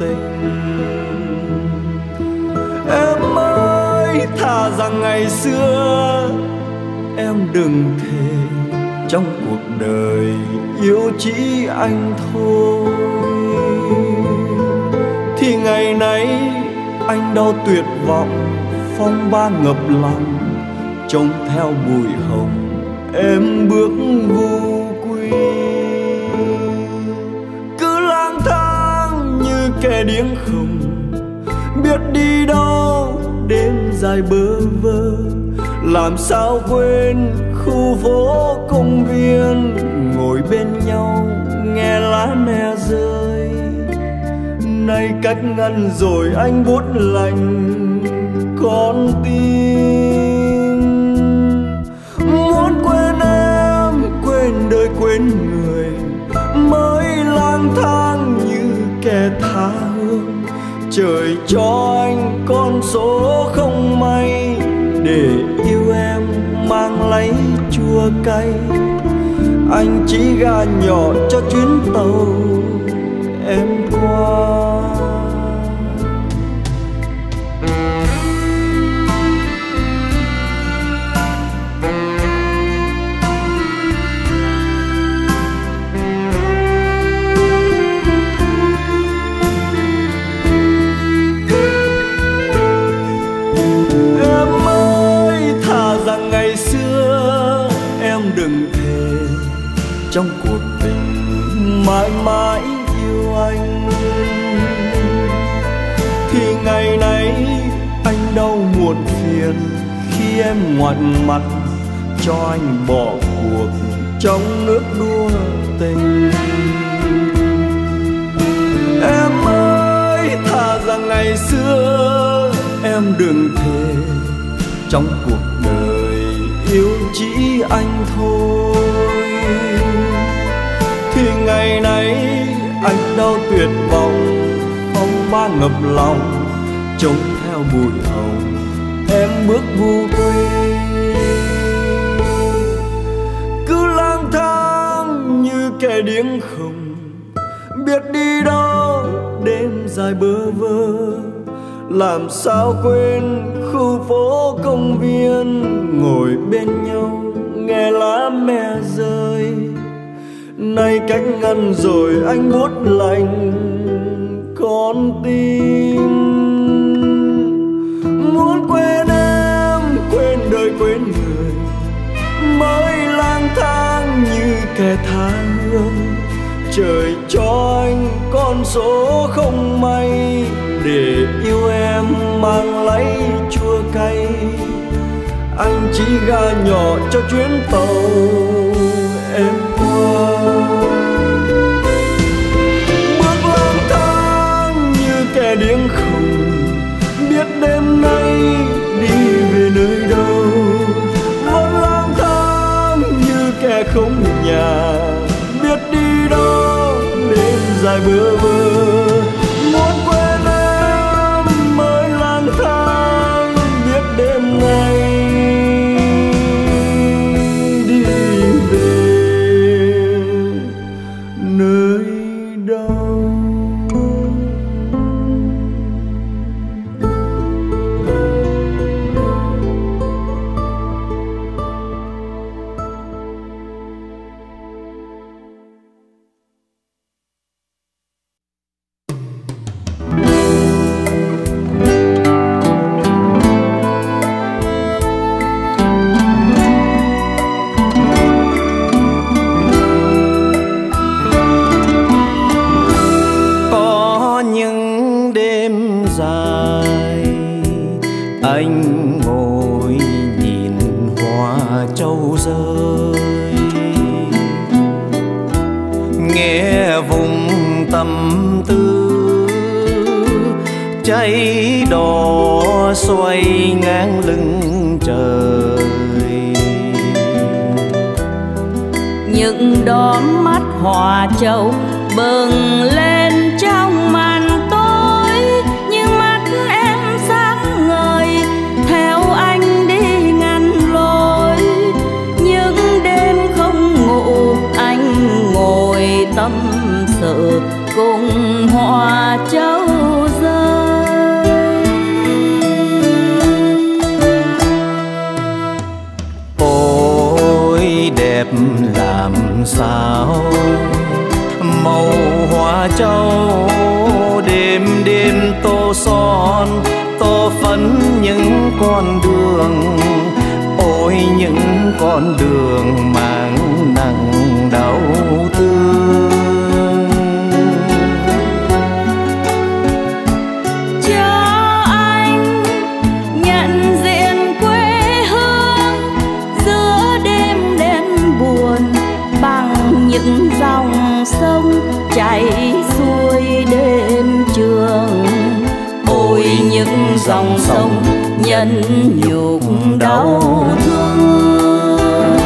tình. Em ơi, thà rằng ngày xưa em đừng thề trong cuộc đời yêu chỉ anh thôi. Thì ngày nay anh đau tuyệt vọng, phong ba ngập lòng trông theo bụi hồng em bước vô quy. Cứ lang thang như kẻ điếng không biết đi đâu đêm dài bơ vơ. Làm sao quên khu phố công viên, ngồi bên nhau nghe lá me rơi. Nay cách ngăn rồi anh bút lạnh con tim quên người, mới lang thang như kẻ tha hương. Trời cho anh con số không may, để yêu em mang lấy chua cay. Anh chỉ ga nhỏ cho chuyến tàu, em qua. Khi em ngoặt mặt, cho anh bỏ cuộc trong nước đua tình. Em ơi, thà rằng ngày xưa em đừng thề, trong cuộc đời yêu chỉ anh thôi. Thì ngày nay anh đau tuyệt vọng phong ba ngập lòng, trông theo bụi hồng em bước vu quy. Cứ lang thang như kẻ điếng không biết đi đâu đêm dài bơ vơ. Làm sao quên khu phố công viên, ngồi bên nhau, nghe lá me rơi. Nay cách ngăn rồi anh buốt lạnh con tim kẻ tha hương trời cho anh con số không may. Để yêu em mang lấy chua cay, anh chỉ ga nhỏ cho chuyến tàu. Em qua dài bơ vơ Những dòng sông chảy xuôi đêm trường. Ôi, những dòng sông nhân nhục đau thương.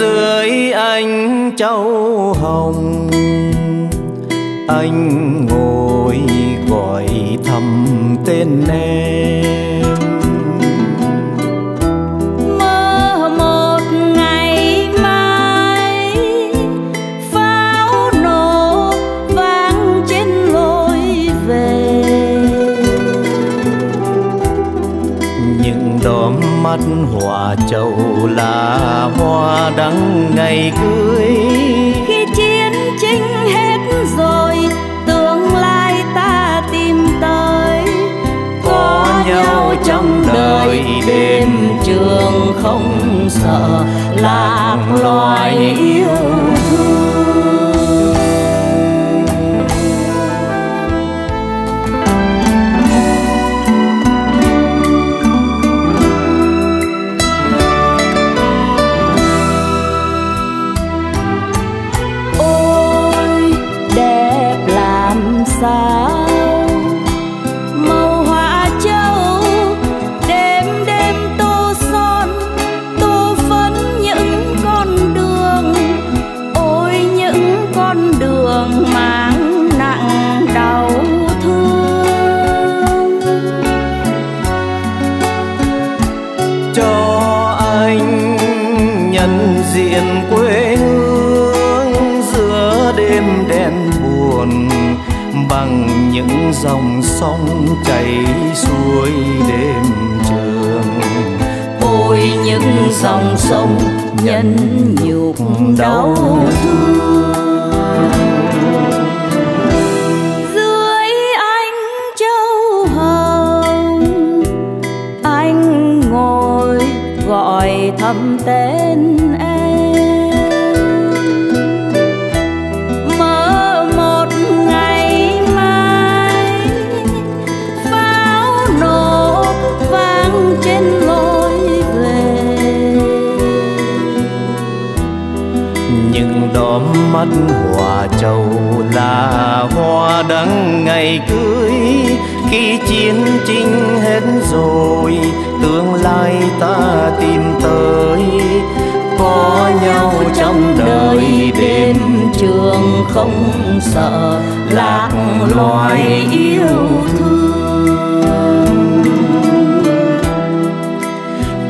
Dưới anh châu hồng, anh ngồi gọi thầm tên em. Mắt hòa chầu là hoa đắng ngày cưới. Khi chiến tranh hết rồi, tương lai ta tìm tới. Có nhau trong đời đêm trường không sợ, lạc loài yêu thương. Dòng sông chảy xuôi đêm trường. Ôi, những dòng sông nhân nhục đau thương. Dưới ánh mắt hòa trầu là hoa đắng ngày cưới. Khi chiến tranh hết rồi, tương lai ta tìm tới. Có nhau trong đời đêm trường không sợ, lạc loài yêu thương.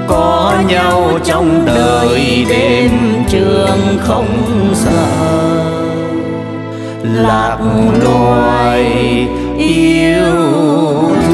Có nhau trong đời đêm trường không sợ. Lạc loài yêu thương